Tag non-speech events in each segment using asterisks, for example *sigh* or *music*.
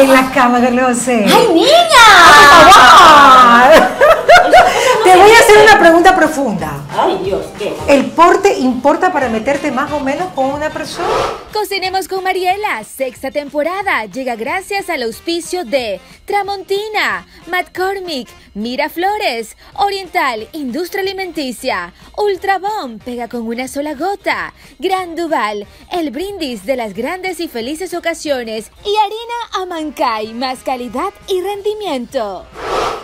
en la cama, Carlos José. ¡Ay, niña! *laughs* Te voy a hacer una pregunta profunda. Ay, Dios, ¿qué? ¿El porte importa para meterte más o menos con una persona? Cocinemos con Mariela, sexta temporada, llega gracias al auspicio de Tramontina, McCormick, Miraflores, Oriental, Industria Alimenticia, Ultrabomb, pega con una sola gota, Gran Duval, el brindis de las grandes y felices ocasiones y harina Amancay, más calidad y rendimiento.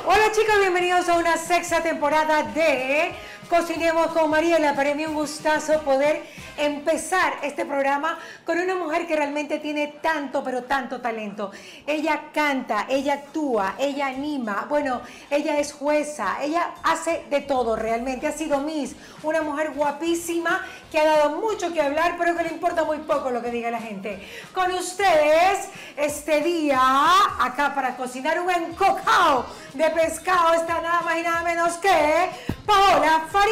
Hola chicos, bienvenidos a una sexta temporada de Cocinemos con Mariela. Para mí un gustazo poder empezar este programa con una mujer que realmente tiene tanto, pero tanto talento. Ella canta, ella actúa, ella anima, bueno, ella es jueza, ella hace de todo realmente. Ha sido Miss, una mujer guapísima que ha dado mucho que hablar, pero que le importa muy poco lo que diga la gente. Con ustedes, este día, acá para cocinar un encocado de pescado, está nada más y nada menos que Paola Farías.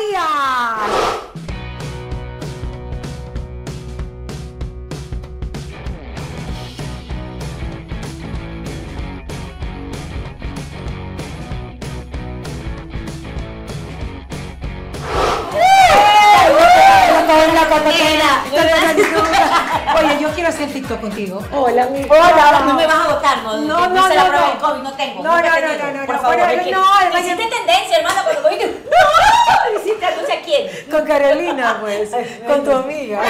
Cocoquena. Oye, yo quiero hacer TikTok contigo. Hola, mi Hola, no me vas a votar, no. No, no, no, prueba no. no tengo. No, no, no, no, no, Por no, favor, no, hiciste yo- tendencia, hermana, cuando cogiste. ¡No! Hiciste anuncia a quién. Con Carolina, pues. Con tu amiga.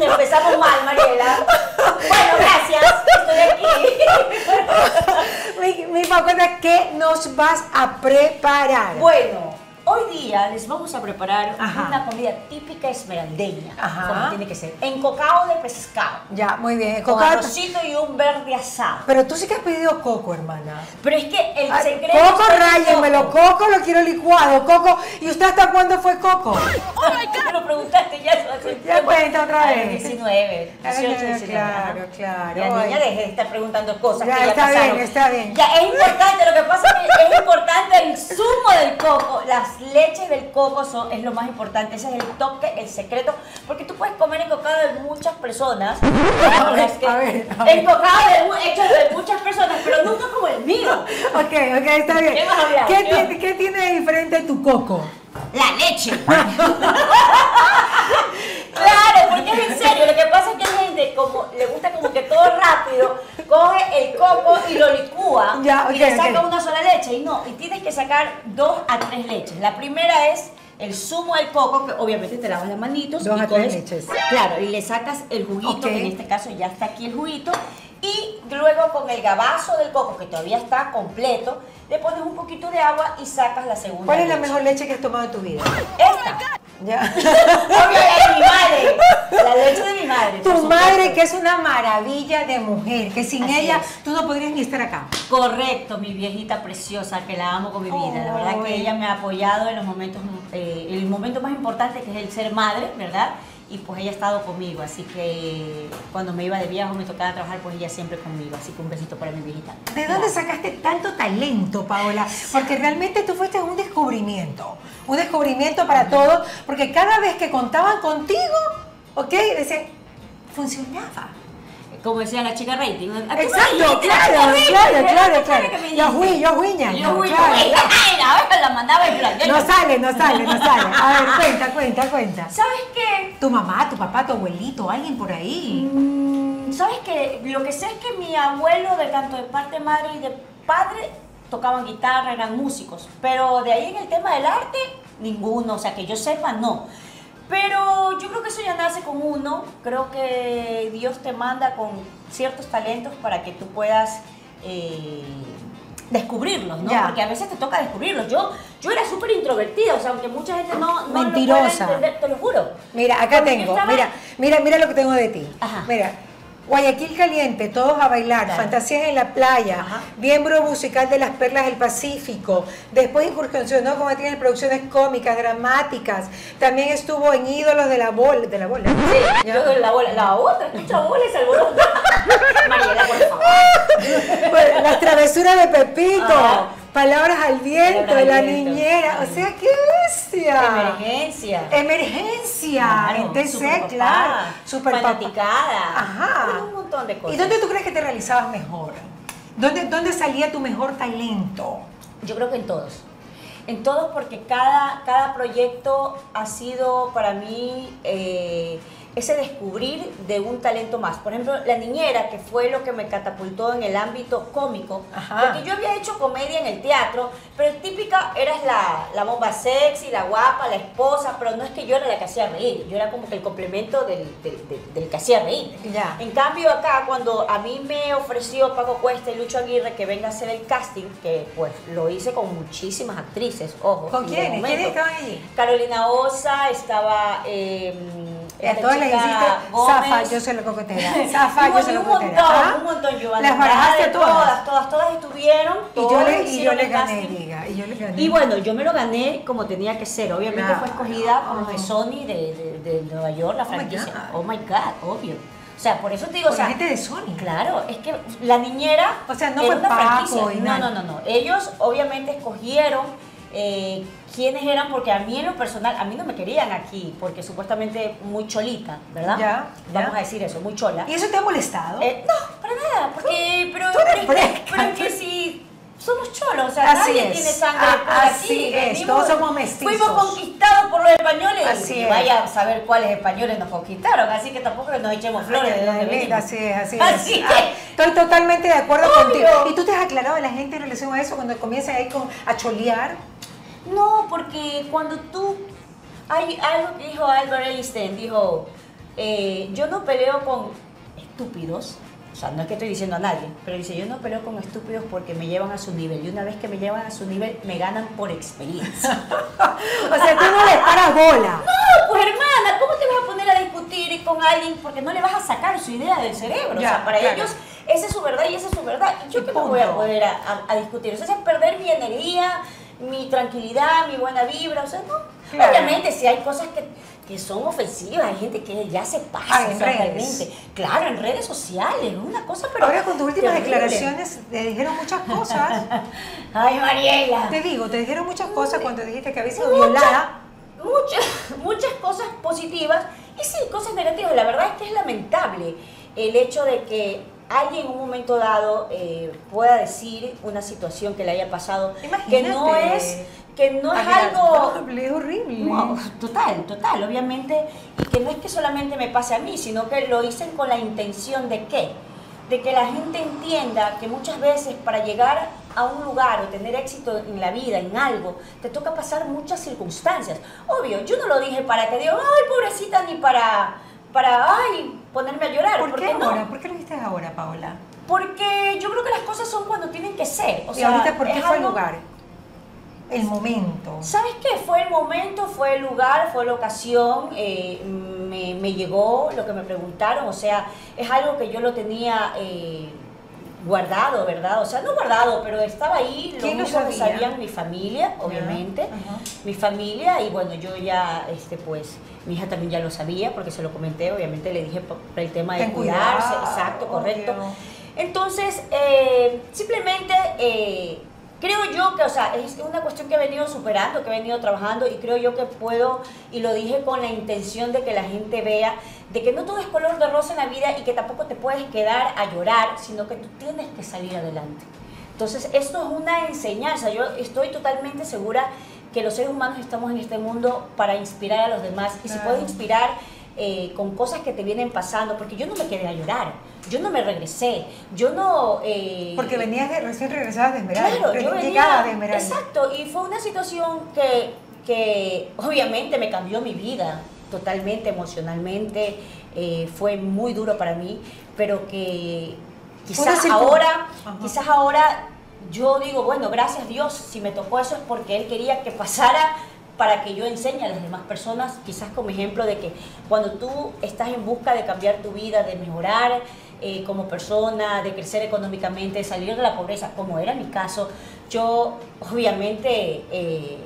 Empezamos mal, Mariela. Bueno, gracias. Estoy aquí. Mi, mi favorita, ¿qué nos vas a preparar? Bueno, hoy día les vamos a preparar Ajá. una comida típica esmeraldeña. Ajá. Como tiene que ser. Encocado de pescado. Ya, muy bien. Con arrocito y un verde asado. Pero tú sí que has pedido coco, hermana. Pero es que el Ay, secreto. coco, en ráyenmelo. Coco lo quiero licuado. Coco. ¿Y usted hasta cuándo fue coco? Oh my God, lo preguntaste ya. eso hace Ya cuenta otra vez. los 19, 18, Ah, 19. claro, claro. Ay. niña, deje de estar preguntando cosas Ya, que ya está bien, pasaron. está bien. Ya, es importante, lo que pasa es que es importante el zumo del coco. Las leches del coco son, es lo más importante. Ese es el toque, el secreto. Porque tú puedes comer encocado de muchas personas. Las que- a ver, a ver. Encocado de, hecho de muchas personas, pero nunca como el mío. Ok, ok, está bien. ¿Qué vas a hablar? ¿Qué, ¿Qué tiene, qué tiene de diferente tu coco? La leche. *laughs* Claro, porque es en serio. Lo que pasa es que hay gente como le gusta como que todo rápido, coge el coco y lo licúa Ya, y le saca una sola leche. Y no, y tienes que sacar dos a tres leches. La primera es el zumo del coco, que obviamente te lavas las manitos. Dos y a tres leches. Claro, y le sacas el juguito, que en este caso ya está aquí el juguito. Y luego con el gabazo del coco, que todavía está completo, le pones un poquito de agua y sacas la segunda ¿Cuál es la leche. mejor leche que has tomado en tu vida? Esta. Ya. *laughs* Obvio, la de mi madre. La leche de mi madre. Tu madre, que es una maravilla de mujer, que sin Así ella es. tú no podrías ni estar acá. Correcto, mi viejita preciosa, que la amo con mi vida. La verdad que Ay. ella me ha apoyado en los momentos, eh, el momento más importante que es el ser madre, ¿verdad? Y pues ella ha estado conmigo, así que cuando me iba de viaje o me tocaba trabajar, pues ella siempre conmigo. Así que un besito para mi viejita. ¿De dónde sacaste tanto talento, Paola? Porque realmente tú fuiste un descubrimiento, un descubrimiento para todos, porque cada vez que contaban contigo, ¿ok? Decían, funcionaba. Como decía la chica rating. ¿a qué Exacto, claro, ¿A qué me claro, claro, ¿A qué claro. Yo fui, yo fui, ñaña, Yo fui, la mandaba en plan. No sale, no sale, no sale. A ver, cuenta, cuenta, cuenta. ¿Sabes qué? Tu mamá, tu papá, tu abuelito, alguien por ahí. Mm, ¿Sabes qué? Lo que sé es que mi abuelo, de tanto de parte madre y de padre, tocaban guitarra, eran músicos. Pero de ahí en el tema del arte, ninguno. O sea, que yo sepa, no. Pero yo creo que eso ya nace con uno. Creo que Dios te manda con ciertos talentos para que tú puedas eh, descubrirlos, ¿no? Ya. Porque a veces te toca descubrirlos. Yo, yo era súper introvertida, o sea, aunque mucha gente no, no Mentirosa. lo pueda entender, te lo juro. Mira, acá Porque tengo, estaba- mira, mira, mira lo que tengo de ti. Ajá. Mira, Guayaquil Caliente, todos a bailar, Claro. Fantasías en la playa, Ajá. miembro musical de las Perlas del Pacífico, después incursionó como actriz en producciones cómicas, dramáticas, también estuvo en Ídolos de la Bola, de la bola. Sí, yo la, bola, la otra, escucha bola y se alborota. Mariela, por favor. Bueno, las travesuras de Pepito, Ajá. Palabras al viento, Palabras al la viento. niñera. O sea, qué bestia. Emergencia. Emergencia. Claro, Entonces, superpapá, claro. Super fanaticada. Ajá. Un montón de cosas. ¿Y dónde tú crees que te realizabas mejor? ¿Dónde, dónde salía tu mejor talento? Yo creo que en todos. En todos porque cada, cada proyecto ha sido para mí eh, ese descubrir de un talento más. Por ejemplo, La Niñera, que fue lo que me catapultó en el ámbito cómico. Ajá. Porque yo había hecho comedia en el teatro, pero típica eras la, la bomba sexy, la guapa, la esposa, pero no es que yo era la que hacía reír, yo era como que el complemento del, del, del- del que hacía reír. Ya. En cambio acá, cuando a mí me ofreció Paco Cuesta y Lucho Aguirre que venga a hacer el casting, que pues lo hice con muchísimas actrices, ojo. ¿Con quiénes? ¿Quiénes estaban allí? Carolina Osa, estaba... Eh, a todas hiciste. Zafa, yo soy la coquetera. *laughs* Zafa, yo soy la un coquetera. montón, un montón, Giovanna. Las barajaste Todas, todas. todas, todas estuvieron. Y yo le, y yo le gané, diga. Y yo le gané. Y bueno, yo me lo gané como tenía que ser. Obviamente fue escogida por los de Sony de, Nueva York, la Oh franquicia. Oh my God, obvio. O sea, por eso te digo, Por o sea, la gente de Sony. Claro, es que la niñera. O sea, no fue una Paco franquicia. y No, no, no, no. Ellos obviamente escogieron eh, quiénes eran, porque a mí en lo personal, a mí no me querían aquí, porque supuestamente muy cholita, ¿verdad? Ya, Vamos ya. a decir eso, muy chola. ¿Y eso te ha molestado? Eh, no, para nada, porque, pero, tú eres pero, es pero es que *laughs* si somos cholos, o sea, Así nadie es. tiene sangre Ah, por así aquí. es, venimos- todos somos mestizos. Fuimos conquistados por los españoles Así y es. vaya a saber cuáles españoles nos conquistaron, así que tampoco nos echemos flores de donde Ay, venimos. Así es, así es. Así Ah, es. Estoy totalmente de acuerdo Obvio. contigo. ¿Y tú te has aclarado a la gente en relación a eso cuando comienzas ahí con, a cholear? No, porque cuando tú... Hay algo que dijo Albert Einstein, dijo, eh, yo no peleo con estúpidos, o sea, no es que estoy diciendo a nadie, pero dice, yo no peleo con estúpidos porque me llevan a su nivel, y una vez que me llevan a su nivel, me ganan por experiencia. *laughs* O sea, tú no les paras bola. No, pues hermana, ¿cómo te vas a poner a discutir con alguien porque no le vas a sacar su idea del cerebro? Ya, o sea, para claro. ellos esa es su verdad y esa es su verdad. ¿Y yo qué me voy a poder a, a- a discutir? O sea, es perder mi energía, mi tranquilidad, mi buena vibra. O sea, no. Claro. Obviamente, si hay cosas que, que son ofensivas, hay gente que ya se pasa Ah, en realmente. Claro, en redes sociales, una cosa, pero. Ahora con tus últimas terrible. declaraciones te dijeron muchas cosas. *laughs* Ay, Mariela. Te digo, te dijeron muchas cosas cuando dijiste que había sido Muchas, violada. muchas, muchas cosas positivas y sí, cosas negativas. La verdad es que es lamentable el hecho de que alguien en un momento dado eh, pueda decir una situación que le haya pasado que no Imagínate. es que no es algo Es horrible. no, total, total, obviamente, y que no es que solamente me pase a mí, sino que lo hice con la intención de qué? De que la gente entienda que muchas veces para llegar a un lugar o tener éxito en la vida, en algo, te toca pasar muchas circunstancias. Obvio, yo no lo dije para que digan, ay, pobrecita, ni para, para, ay, ponerme a llorar. ¿Por qué no? ahora? ¿Por qué ahora, Paola? Porque yo creo que las cosas son cuando tienen que ser. O y sea, ahorita, ¿por qué fue el lugar? El momento. ¿Sabes qué? Fue el momento, fue el lugar, fue la ocasión, eh, me, me llegó lo que me preguntaron, o sea, es algo que yo lo tenía eh, guardado, ¿verdad? O sea, no guardado, pero estaba ahí, lo ¿Quién lo único que sabía? sabían mi familia, obviamente, mi familia, y bueno, yo ya, este, pues, mi hija también ya lo sabía, porque se lo comenté, obviamente le dije por el tema de cuidarse, cuidado, exacto, correcto. obvio. Entonces, eh, simplemente eh, creo yo que, o sea, es una cuestión que he venido superando, que he venido trabajando y creo yo que puedo, y lo dije con la intención de que la gente vea, de que no todo es color de rosa en la vida y que tampoco te puedes quedar a llorar, sino que tú tienes que salir adelante. Entonces, esto es una enseñanza. Yo estoy totalmente segura que los seres humanos estamos en este mundo para inspirar a los demás y si Claro. puedo inspirar eh, con cosas que te vienen pasando, porque yo no me quedé a llorar, yo no me regresé, yo no... eh, Porque venías de, recién regresada de Esmeralda. Claro, yo venía, de Esmeralda. exacto, y fue una situación que, que obviamente me cambió mi vida totalmente emocionalmente, eh, fue muy duro para mí, pero que quizás ahora, Ajá. quizás ahora yo digo, bueno, gracias Dios, si me tocó eso es porque Él quería que pasara para que yo enseñe a las demás personas, quizás como ejemplo de que cuando tú estás en busca de cambiar tu vida, de mejorar eh, como persona, de crecer económicamente, de salir de la pobreza, como era mi caso, yo obviamente eh,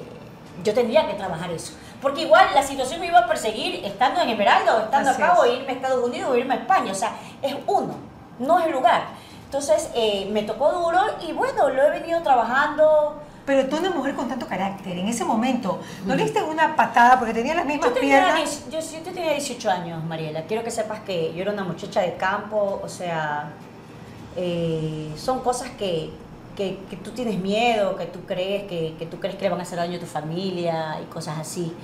yo tendría que trabajar eso. Porque igual la situación me iba a perseguir estando en Esmeralda o estando Así acá o es. irme a Estados Unidos o irme a España. O sea, es uno, no es el lugar. Entonces eh, me tocó duro y bueno, lo he venido trabajando. Pero tú una mujer con tanto carácter, en ese momento, ¿no le diste una patada porque tenía las mismas Yo tenía, piernas? yo, yo tenía 18 años, Mariela. Quiero que sepas que yo era una muchacha de campo, o sea, eh, son cosas que, que, que tú tienes miedo, que tú crees que, que tú crees que le van a hacer daño a tu familia y cosas así.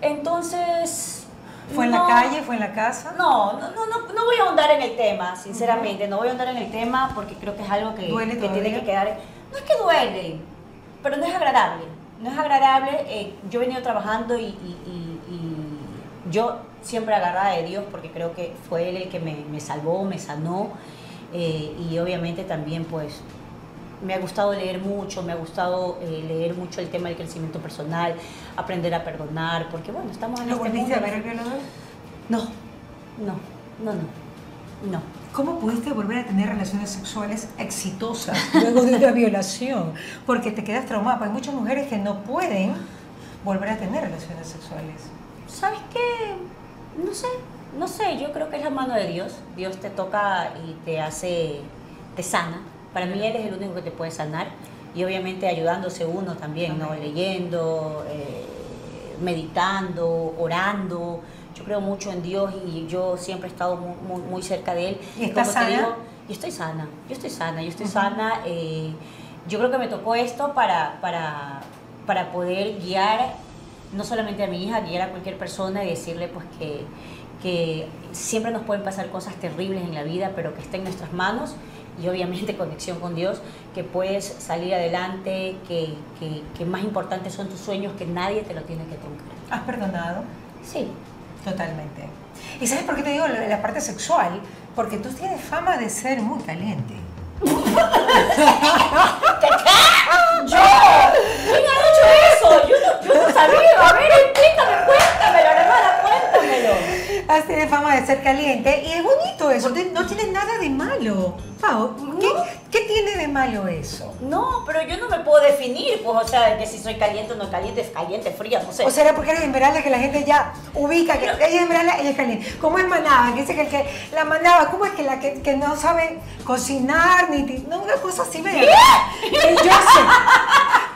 Entonces... ¿Fue en la calle? ¿Fue en la casa? No, no, no, no, voy a ahondar en el tema, sinceramente. No voy a ahondar en el tema porque creo que es algo que, ¿Duele que tiene que quedar. No es que duele, pero no es agradable. No es agradable. eh, yo he venido trabajando y, y- y- y yo siempre agarrada de Dios porque creo que fue Él el que me, me salvó, me sanó. eh, y obviamente también, pues, me ha gustado leer mucho, me ha gustado eh, leer mucho el tema del crecimiento personal, aprender a perdonar, porque bueno, estamos en ¿Lo este volviste a mundo. ver al violador? No, no, no, no, no. ¿Cómo pudiste volver a tener relaciones sexuales exitosas luego de una violación? Porque te quedas traumada. Hay muchas mujeres que no pueden volver a tener relaciones sexuales. ¿Sabes qué? No sé, no sé, yo creo que es la mano de Dios. Dios te toca y te hace, te sana. Para mí eres el único que te puede sanar. Y obviamente ayudándose uno también, ¿no? Leyendo, eh, meditando, orando. Yo creo mucho en Dios y yo siempre he estado muy, muy, muy cerca de Él. ¿Y estás sana? digo, yo estoy sana, yo estoy sana, yo estoy Ujú. sana. eh, yo creo que me tocó esto para, para, para poder guiar no solamente a mi hija, guiar a cualquier persona y decirle pues que, que siempre nos pueden pasar cosas terribles en la vida, pero que está en nuestras manos y obviamente conexión con Dios, que puedes salir adelante, que, que, que más importantes son tus sueños, que nadie te lo tiene que truncar. ¿Has perdonado? Sí, Totalmente. ¿Y sabes por qué te digo la, parte sexual? Porque tú tienes fama de ser muy caliente. *laughs* ¡Yo! ¿Quién ha eso? Yo no, yo no sabía. A ver, explícame, cuéntamelo, hermana, cuéntamelo. Tenido fama de ser caliente y es bonito eso. No tiene nada de malo. Pau, ¿qué, qué tiene de malo eso? No, pero yo no me puedo definir, pues, o sea, que si soy caliente o no caliente, es caliente, fría, no sé. O será porque eres Esmeralda que la gente ya ubica que ella es Esmeralda, ella es caliente. ¿Cómo es Manaba? Que dice que, el que la Manaba, ¿cómo es que la que, que no sabe cocinar ni no una cosa así me Eh, Yo sé,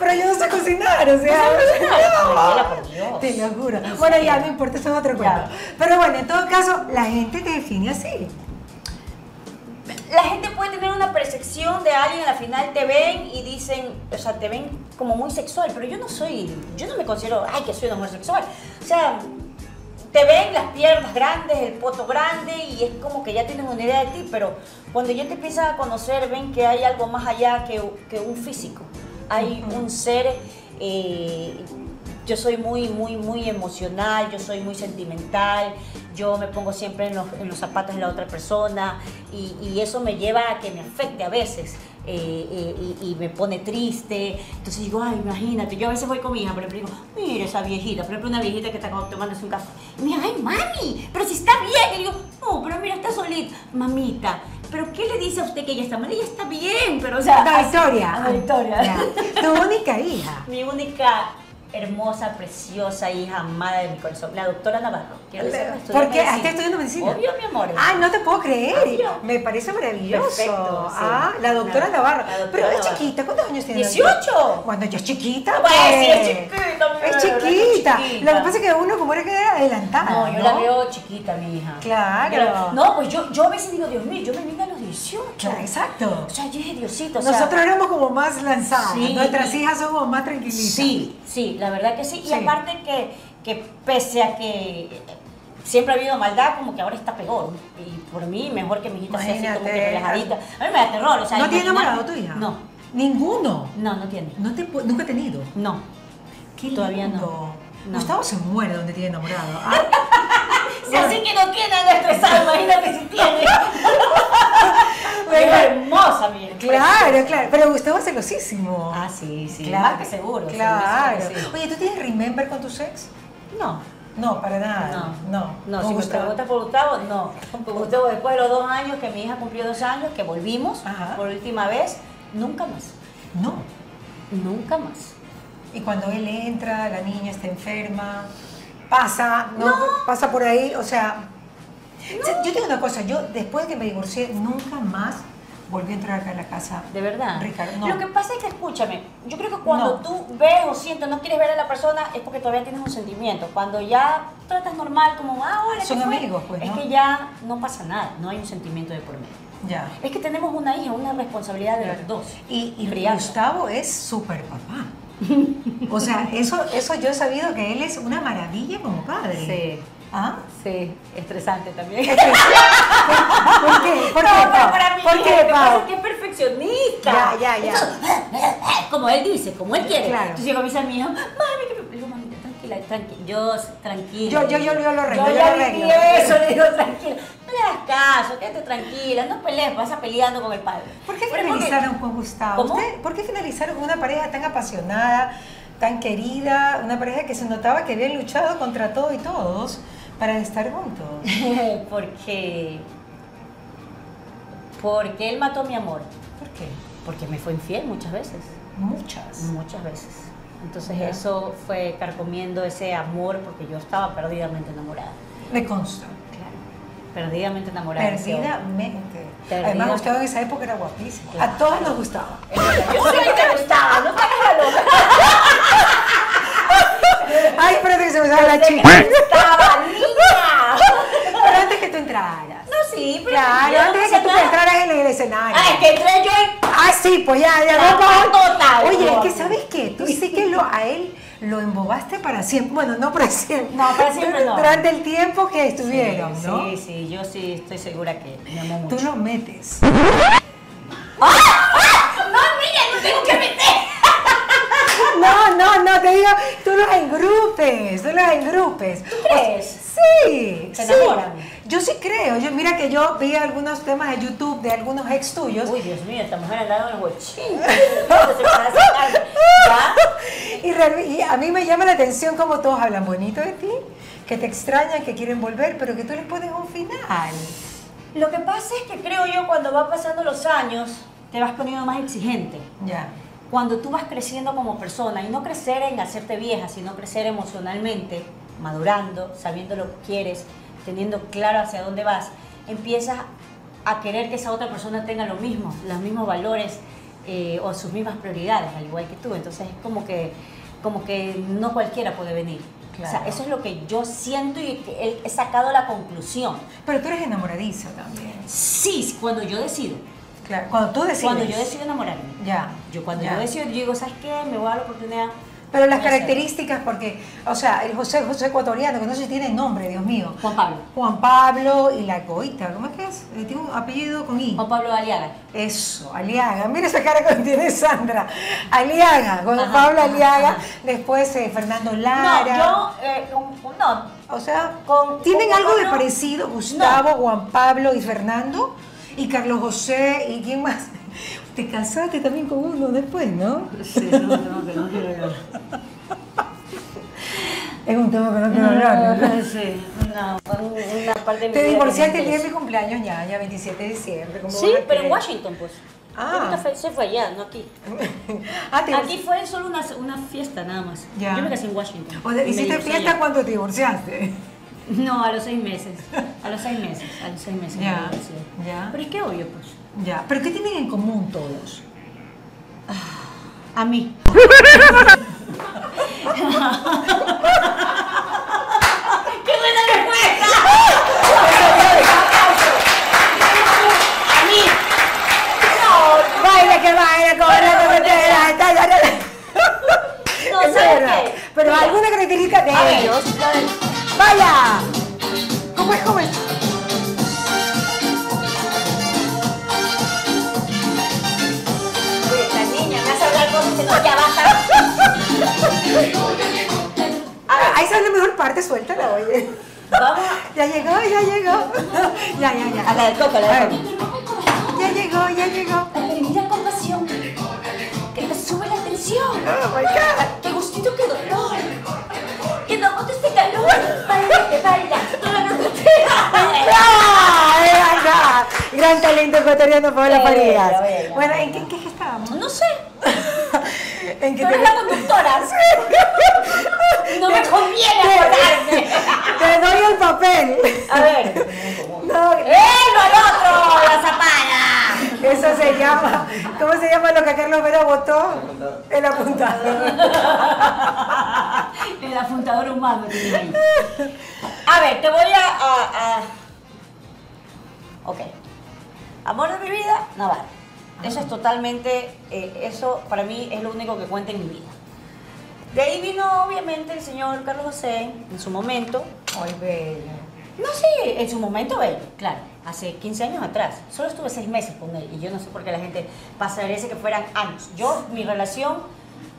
pero yo no sé cocinar, o sea. cocinar? Mariela, por Dios. Te lo juro. ¿En Bueno, ya no importa, eso es cuento. Pero bueno, en todo caso, la gente te define así. la gente puede tener una percepción de alguien, al final te ven y dicen, o sea, te ven como muy sexual, pero yo no soy, yo no me considero, ay, que soy una mujer sexual. O sea, te ven las piernas grandes, el poto grande y es como que ya tienen una idea de ti, pero cuando ya te empiezan a conocer, ven que hay algo más allá que, que un físico. Hay un ser, eh, yo soy muy, muy, muy emocional, yo soy muy sentimental, yo me pongo siempre en los, en los zapatos de la otra persona y, y eso me lleva a que me afecte a veces. Eh, eh, y, y me pone triste, entonces digo, ay, imagínate, yo a veces voy con mi hija, por ejemplo, digo, mira esa viejita, por ejemplo, una viejita que está como tomándose un café, y me dice, ay, mami, pero si está bien, y digo, no, pero mira, está solita, mamita, pero ¿qué le dice a usted que ella está mal? Ella está bien, pero o sea, La Victoria. La Victoria. Tu única hija. Mi única hermosa, preciosa hija amada de mi corazón, la doctora Navarro. Quiero Porque medicina. estás estudiando medicina. Obvio, mi amor. Ay, no te puedo creer. Obvio. Me parece maravilloso. Perfecto, sí. Ah, la doctora Navarro. la doctora Pero es chiquita. ¿Cuántos años tiene? la 18. doctora? Cuando ya es chiquita. Bueno, sí, pues. es chiquita, mi Es chiquita. Lo que pasa es que uno como era que era adelantada. No, yo la veo chiquita, mi hija. Claro. Yo la- no, pues yo, yo a veces digo, Dios mío, yo me vine a 18. Claro, exacto. O sea, yo dije, Diosito, o sea, Nosotros éramos como más lanzadas. Sí. Nuestras hijas son como más tranquilitas. Sí, sí, la verdad que sí. Sí. Y aparte que, que pese a que siempre ha habido maldad, como que ahora está peor. Y por mí, mejor que mi hijita sea así como que relajadita. A mí me da terror, o sea, ¿No tiene enamorado tu hija? No, Ninguno. no, no tiene. No te, pu- nunca he tenido. No. Qué Todavía lindo. No. Gustavo se muere donde tiene enamorado. Ah, *laughs* Si así que no tiene *laughs* a nuestra estresado, imagínate si tiene. Es hermosa, mi. Claro, claro. Pero Gustavo es celosísimo. Ah, sí, sí. Claro, Más que seguro. Claro. sí. Oye, ¿tú tienes remember con tu ex? No. No, para nada. No, No, no, Con si me Gustavo. preguntas por Gustavo, no. Por Gustavo, después de los dos años que mi hija cumplió dos años, que volvimos Ajá. por última vez, nunca más. No. Nunca más. Y cuando él entra, la niña está enferma, pasa, ¿no? Pasa por ahí, o sea... Yo tengo una cosa, yo después de que me divorcié, nunca más volvió a entrar acá a la casa. De verdad. Ricardo, no. Lo que pasa es que, escúchame, yo creo que cuando No. tú ves o sientes, no quieres ver a la persona, es porque todavía tienes un sentimiento. Cuando ya tratas normal, como, ah, hola, ¿qué Son fue?", amigos, pues, Es ¿no? que ya no pasa nada, no hay un sentimiento de por medio. Ya. Es que tenemos una hija, una responsabilidad de los dos. Y, y. Gustavo es súper papá. O sea, eso, eso yo he sabido que él es una maravilla como padre. Sí. ¿Ah? Sí, estresante también. ¿Por qué? ¿Por qué, No, pero Pau? para mí, ¿Por qué, Pau? es que es perfeccionista. Ya, ya, ya. *laughs* Como él dice, como él quiere. Claro. Entonces llegó mi a mi hija, mami, que me digo, mami, tranquila, tranquila. Yo, tranquila. Yo- yo- yo- yo lo arreglo, Yo yo lo arreglo. eso, le digo, tranquila. No le hagas caso, quédate tranquila, no pelees, vas a peleando con el padre. ¿Por qué finalizaron con Gustavo? ¿Cómo? ¿Usted- ¿Por qué finalizaron con una pareja tan apasionada, tan querida, una pareja que se notaba que habían luchado contra todo y todos para estar juntos? *laughs* porque. Porque él mató mi amor. ¿Por qué? Porque me fue infiel muchas veces. Muchas. Muchas veces. Entonces Ya. eso fue carcomiendo ese amor porque yo estaba perdidamente enamorada. Me consta. Perdidamente enamorada. Perdidamente. Perdida. Además, Gustavo en esa época era guapísimo. Claro. A todos nos gustaba. *laughs* Yo que te gustaba, no te loca. *laughs* Ay, espérate que se me sale la Te chica. gustaba, niña. Pero antes que tú entraras. No, sí, pero Claro, no antes de que tú entraras en el escenario. Ah, es que entré yo en... Ah, sí, pues ya, ya. La patota, Oye, es no. que ¿sabes qué? Tú sí que lo, a él lo embobaste para siempre. Bueno, no para siempre. No, para siempre no. Durante el tiempo que estuvieron, sí, ¿no? Sí, sí, yo sí estoy segura que me amó mucho. Tú lo metes. No, niña, no tengo que meter. No, no, no, te digo, tú los engrupes, tú los engrupes. ¿Tú crees? Sí, ¿Se sí. enamoran? Yo sí creo. Yo, mira que yo vi algunos temas de YouTube de algunos ex tuyos. Uy, Dios mío, esta mujer andando en el bochín. *laughs* Y, real- y a mí me llama la atención como todos hablan bonito de ti, que te extrañan, que quieren volver, pero que tú les pones un final. Lo que pasa es que creo yo cuando va pasando los años te vas poniendo más exigente. Ya. Cuando tú vas creciendo como persona y no crecer en hacerte vieja, sino crecer emocionalmente, madurando, sabiendo lo que quieres, teniendo claro hacia dónde vas, empiezas a querer que esa otra persona tenga lo mismo, los mismos valores eh, o sus mismas prioridades, al igual que tú. Entonces es como que, como que no cualquiera puede venir. O sea, Claro. eso es lo que yo siento y he sacado la conclusión. Pero tú eres enamoradiza también. Sí, cuando yo decido. Claro. Cuando tú decides. Cuando yo decido enamorarme. Ya. Yo cuando ya. yo decido, yo digo, ¿sabes qué? Me voy a dar la oportunidad. Pero las características, porque, o sea, el José José ecuatoriano, que no sé si tiene nombre, Dios mío. Juan Pablo. Juan Pablo y la Goita, ¿cómo es que es? Eh, Tiene un apellido con I. Juan Pablo Aliaga. Eso, Aliaga. Mira esa cara que tiene Sandra. Aliaga, Juan Ajá, Pablo ajá, Aliaga. ajá. Después eh, Fernando Lara. No, yo, eh, no. O sea, Con- ¿tienen con algo de parecido Gustavo, Juan Pablo y Fernando? Y Carlos José y quién más? Te casaste también con uno después, ¿no? Sí, no, no, que no quiero hablar. Es un tema que no quiero hablar. ¿no? No, sí, una, una parte de mi Te vida divorciaste el día de mi cumpleaños ya, ya 27 de diciembre. ¿cómo Sí, pero en? Washington, pues. Ah. Fue- se fue allá, no aquí. *laughs* ah, te Aquí fue solo una, una fiesta nada más. Ya. Yo me casé en Washington. O sea, ¿Hiciste fiesta allá. cuando te divorciaste? No, a los seis meses. A los seis meses. A los seis meses. me Ya. Pero es que obvio, pues. Ya. ¿Pero qué tienen en común todos? A mí. *laughs* ¡Qué buena respuesta! A mí. No, Baila que baila, corre que corre, está, ya, ya. no, Eso es ¿sabes verdad. qué? Pero alguna característica de a ver, ellos. Del- ¡Vaya! ¿Cómo es? Oye, esta niña me hace hablar cosas que no, ya basta. A ver, Ah, esa es la mejor parte, suéltala, oye. vamos. *laughs* Ya llegó, ya llegó. *laughs* Ya, ya, ya. A la del coco, la A del ver. coco. Ya llegó, ya llegó. Mira con pasión, que te sube la tensión. Oh my God. ¡Qué gustito, dolor! Gran talento ecuatoriano, Paola Eh, Farías. bueno. Bueno, ¿en qué, qué estábamos? No sé, *laughs* En que tú te, eres la conductora. *laughs* No me conviene acordarme. te doy el papel. A ver. *laughs* No, ¡Eh, no el otro! ¡La zapala! Es Eso se llama, ¿cómo se llama lo que Carlos Vera votó? El apuntador. El apuntador humano tiene ahí. A ver, te voy a, a- a- Ok. Amor de mi vida, Navarro. Eso es totalmente, eh, eso para mí es lo único que cuenta en mi vida. De ahí vino obviamente el señor Carlos José en su momento. Ay, bella. No, sí, en su momento bello, claro. Hace 15 años atrás. Solo estuve 6 meses con él y yo no sé por qué la gente pasaría que fueran años. Yo, mi relación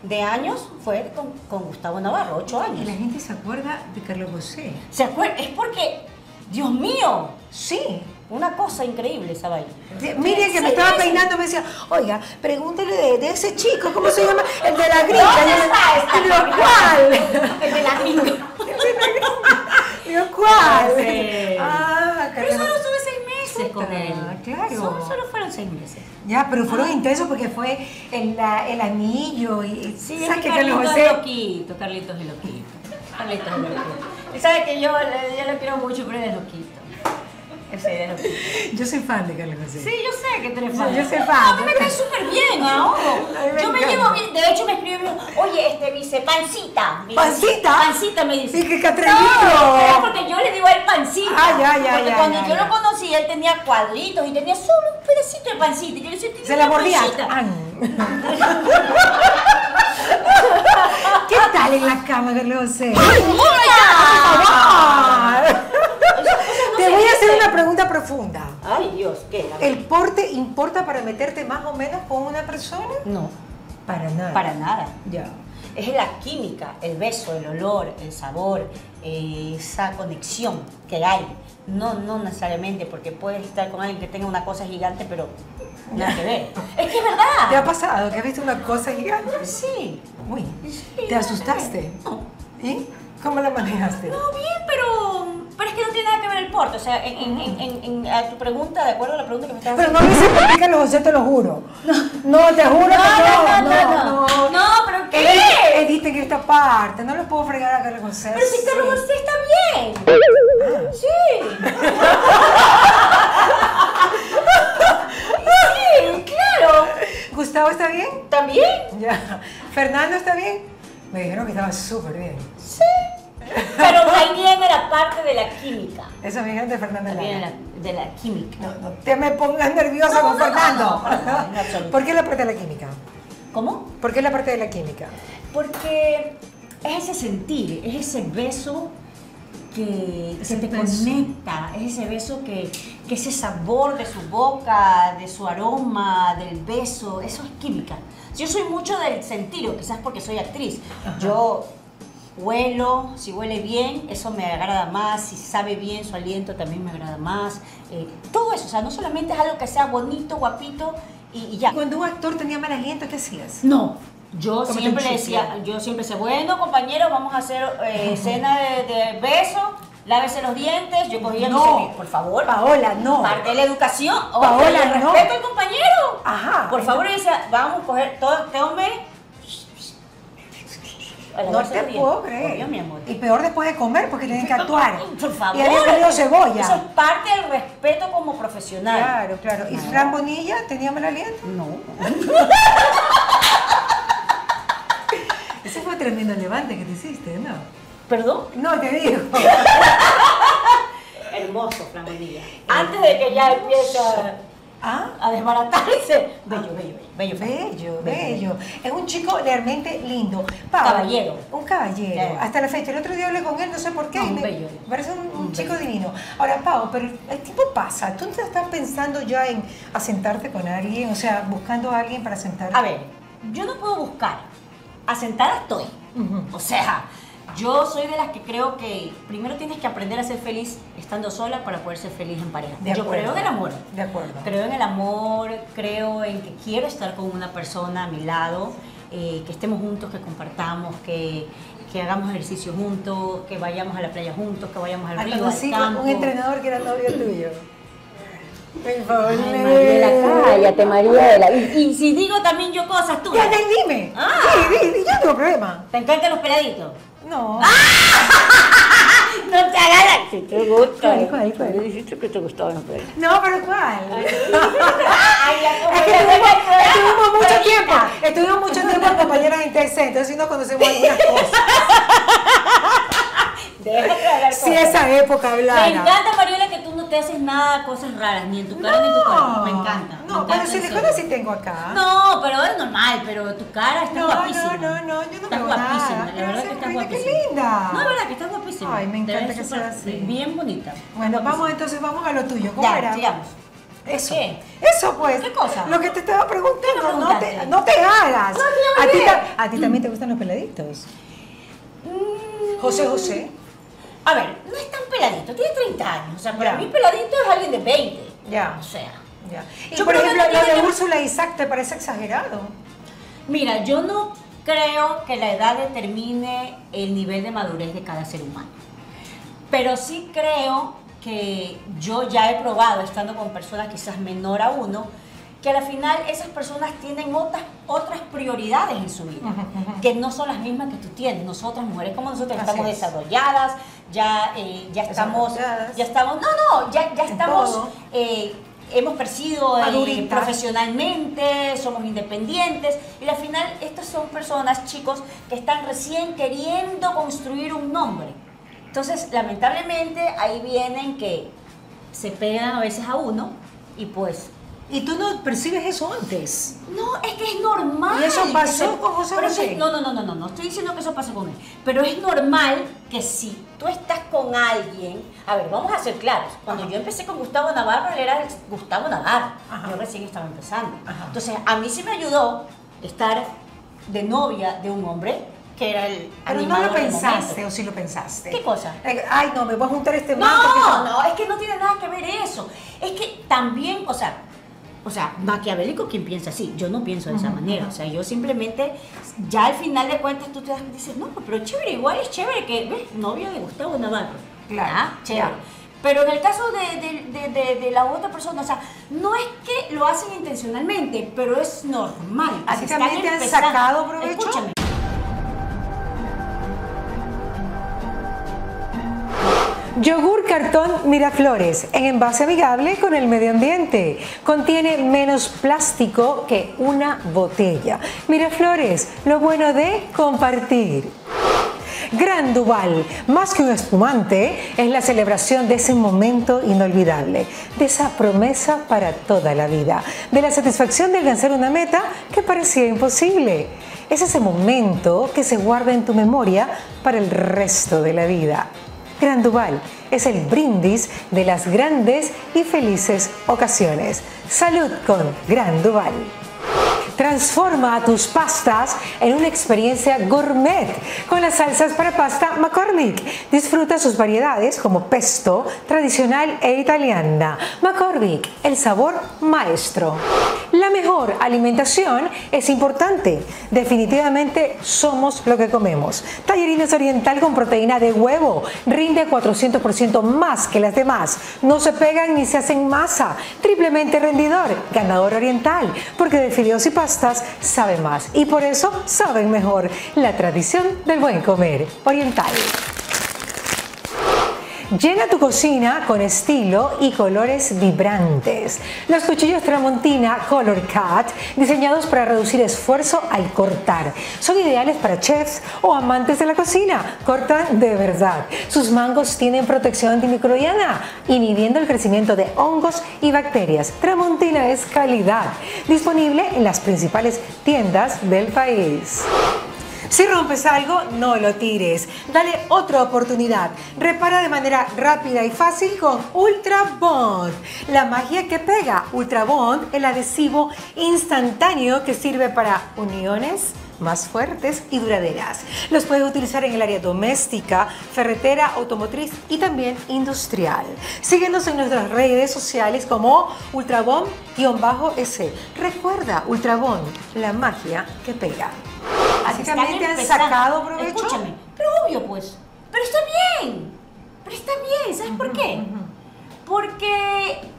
de años fue con, con Gustavo Navarro, 8 Y la años. gente se acuerda de Carlos José. ¿Se acuerdan? Es porque, Dios mío, Sí. una cosa increíble esa vaina. Miriam que me estaba peinando me decía, oiga, pregúntele de, de ese chico, ¿cómo se llama? El de la gringa. ¿Dónde Y yo, está esta "¿Pero gringa?" El de la gringa. *laughs* Digo, ¿cuál? Sí. Ah, Pero solo estuve 6 meses con él. claro. Solo, solo fueron 6 meses. Ya, pero fueron intensos porque fue el, la- el anillo y Sí, es ¿sabes que Carlitos José? es loquito, Carlitos es loquito. Carlitos es loquito. Él sabe que yo, yo lo quiero mucho, pero él es loquito. Ese. Yo soy fan de Carlos José. Sí, yo sé que tú eres fan. Yo soy No, fan. a mí me cae súper bien, Yo me llevo bien. De hecho, me escribió bien. Oye, este dice, pancita. Me dice, ¿Pancita? Pancita me dice. Y que Catrenito. No, porque yo le digo a él pancita. Ah, ya, ya, Porque cuando yo lo conocí, él tenía cuadritos y tenía solo un pedacito de pancita. Yo le decía, Se la mordía. pancita. *laughs* ¿Qué tal en la cama, Carlos José? ¡Mira! Te voy a hacer una pregunta profunda. Ay, Dios, ¿qué? ¿El porte importa para meterte más o menos con una persona? No, Para nada. para nada. Ya. Es la química, el beso, el olor, el sabor, eh, esa conexión que hay. No, no necesariamente, porque puedes estar con alguien que tenga una cosa gigante, pero nada que ver. *laughs* Es que es ¿Te ha verdad. pasado que has visto una cosa gigante? Sí. Uy, Sí, ¿te asustaste? No. ¿Y cómo la manejaste? No, bien, pero, pero es que no tiene nada que ver el porte. O sea, en, en, en, en- en- a tu pregunta, de acuerdo a la pregunta que me estás Pero haciendo. no me por qué, Carlos José, te lo juro. No, te juro que no, no. no, no, no. No, pero Editen, ¿qué? editen esta parte. No lo puedo fregar a Carlos José. Pero si Carlos. José está bien. Sí. Sí, claro. ¿Gustavo está bien? ¿También? Ya. ¿Fernando está bien? Me dijeron que estaba súper bien. Sí. Pero ahí viene la parte de la química. Esa me dijeron de Fernando Lara. viene la, de la química. No, no te me pongas nerviosa No, con no, Fernando. ¿Por qué la parte de la química? ¿Cómo? ¿Por qué la parte de la química? Porque es ese sentir, es ese beso que, que te beso. conecta, es ese beso que, que ese sabor de su boca, de su aroma, del beso, eso es química. Yo soy mucho del sentido, quizás porque soy actriz. Yo huelo, si huele bien, eso me agrada más, si sabe bien su aliento también me agrada más. Eh, todo eso, o sea, no solamente es algo que sea bonito, guapito y, y ya. Cuando un actor tenía mal aliento, ¿qué hacías? No, yo siempre decía, yo siempre decía, bueno compañeros, vamos a hacer eh, *laughs* cena de, de beso, lávese los dientes, yo cogía mi No. cepillo, por favor. Paola, no. Parte de la educación, Paola, no. respeto al compañero. Ajá. Por favor, decía, vamos a coger todo, tome. A No te puedo creer. Obvio, mi amor. Y peor después de comer, porque tienen que actuar. Por favor. Y había comido cebolla. Eso es parte del respeto como profesional. Claro, claro. ¿Y Fran Bonilla tenía mal aliento? No. *laughs* Ese fue tremendo levante que te hiciste, ¿no? ¿Perdón? No, te digo. *laughs* Hermoso, Fran Bonilla. Antes de que ya empiece ¿Ah? a desbaratarse. Bello, bello, bello. Bello, Fran. Bello, bello. Es un chico realmente lindo. Pau, Caballero. Un caballero. Claro. Hasta la fecha. El otro día hablé con él, no sé por qué. No, y un me, bello. parece un, un Un chico bello. divino. Ahora, Pau, pero el tiempo pasa. ¿Tú no estás pensando ya en asentarte con alguien? O sea, buscando a alguien para sentarte. A ver, yo no puedo buscar. Asentada estoy. O sea, yo soy de las que creo que primero tienes que aprender a ser feliz estando sola para poder ser feliz en pareja. De yo acuerdo. creo en el amor. De acuerdo. Creo en el amor, creo en que quiero estar con una persona a mi lado, eh, que estemos juntos, que compartamos, que, que hagamos ejercicio juntos, que vayamos a la playa juntos, que vayamos al río, al campo. un entrenador que era novio tuyo. Paola. Ay, Mariela, cállate, Mariela. Y, y si digo también yo cosas Ya, tuyas, ya, dime. Ah. Sí, di, yo no tengo problema. ¿te encantan los peladitos? No. ¡Ah! *laughs* No te hagas que te gusta. ¿Cuál, cuál, cuál? dijiste que te gustaba No, no pero ¿cuál? Ay, *laughs* es que estuvimos, estuvimos mucho tiempo. Estuvimos mucho tiempo compañeras en TC, entonces sí nos conocemos algunas cosas. *laughs* *laughs* Déjate de hablar Sí, cosas. esa época Me hablara. encanta, Mariela, que tú no te haces nada, cosas raras, ni en tu cara ni en tu cuerpo. Me encanta. me No, encanta pero eso. sí tengo acá. No, pero es normal, pero tu cara está No, guapísima. no, no, no, yo no Estás veo guapísima, nada. la verdad que estás Reina, qué guapísima. linda. No, es verdad que estás guapísima. Ay, me encanta que sea súper- así. Bien bonita. Bueno, vamos entonces, vamos a lo tuyo. ¿Cómo Ya, era? sigamos. Eso. ¿Qué? Eso pues. ¿Qué cosa? Lo que te estaba preguntando. ¿Qué me no, te, no te hagas. No, ti, me a ti también te gustan los peladitos. Mm, José José. A ver, no es tan peladito, tiene 30 años. O sea, para Ya. mí peladito es alguien de 20. Ya. O sea. Ya. Y Yo por ejemplo, lo de que- Úrsula Isaac te parece exagerado. Mira, yo no creo que la edad determine el nivel de madurez de cada ser humano. Pero sí creo que yo ya he probado, estando con personas quizás menor a uno, que al final esas personas tienen otras, otras prioridades en su vida, que no son las mismas que tú tienes. Nosotras, mujeres como nosotras, Así estamos es. desarrolladas, ya, eh, ya estamos, Desarrolladas. ya estamos, no, no, ya, ya estamos, eh, hemos crecido eh, profesionalmente, somos independientes y al final estas son personas, chicos, que están recién queriendo construir un nombre. Entonces, lamentablemente, ahí vienen que se pegan a veces a uno y pues Y tú no percibes eso antes. no, es que es normal. ¿Y eso pasó se- con José José? no, no, no, no, no, no estoy diciendo que eso pase con él. Pero es normal que si tú estás con alguien, a ver, vamos a ser claros. Cuando yo empecé con Gustavo Navarro, él era el Gustavo Navarro. Ajá. Yo recién estaba empezando. Ajá. Entonces, a mí sí me ayudó estar de novia de un hombre que era el Pero no lo pensaste o sí lo pensaste. ¿Qué cosa? Eh, Ay, no, me voy a juntar este No, no, es que no tiene nada que ver eso. Es que también, o sea, o sea, maquiavélico quien piensa así. Yo no pienso de esa manera. O sea, yo simplemente, ya al final de cuentas tú te das, dices, no, pero chévere, igual es chévere que, ¿ves? Novia de Gustavo Navarro. Claro, Ah, chévere. ya. Pero en el caso de, de- de- la otra persona, o sea, no es que lo hacen intencionalmente, pero es normal. que ¿A se ti están también te han sacado provecho? Escúchame. Yogur cartón Miraflores, en envase amigable con el medio ambiente. Contiene menos plástico que una botella. Miraflores, lo bueno de compartir. Gran Duval, más que un espumante, es la celebración de ese momento inolvidable, de esa promesa para toda la vida, de la satisfacción de alcanzar una meta que parecía imposible. Es ese momento que se guarda en tu memoria para el resto de la vida. Gran Duval es el brindis de las grandes y felices ocasiones. Salud con Gran Duval. Transforma tus pastas en una experiencia gourmet con las salsas para pasta McCormick. Disfruta sus variedades como pesto, tradicional e italiana. McCormick, el sabor maestro. La mejor alimentación es importante. Definitivamente somos lo que comemos. Tallarines oriental con proteína de huevo. Rinde 400% más que las demás. No se pegan ni se hacen masa. Triplemente rendidor. Ganador oriental. Porque de fideos y pastas sabe más. Y por eso saben mejor. La tradición del buen comer. Oriental. Llena tu cocina con estilo y colores vibrantes. Los cuchillos Tramontina Color Cut, diseñados para reducir esfuerzo al cortar, son ideales para chefs o amantes de la cocina. Cortan de verdad. Sus mangos tienen protección antimicrobiana, inhibiendo el crecimiento de hongos y bacterias. Tramontina es calidad. Disponible en las principales tiendas del país. Si rompes algo, no lo tires. Dale otra oportunidad. Repara de manera rápida y fácil con Ultra Bond. La magia que pega. Ultra Bond, el adhesivo instantáneo que sirve para uniones más fuertes y duraderas. Los puedes utilizar en el área doméstica, ferretera, automotriz y también industrial. Síguenos en nuestras redes sociales como Ultrabond-S. Recuerda, Ultrabond, la magia que pega. Así Están también te han sacado provecho. Escúchame, pero obvio pues. Pero está bien. Pero está bien, ¿sabes por qué? Porque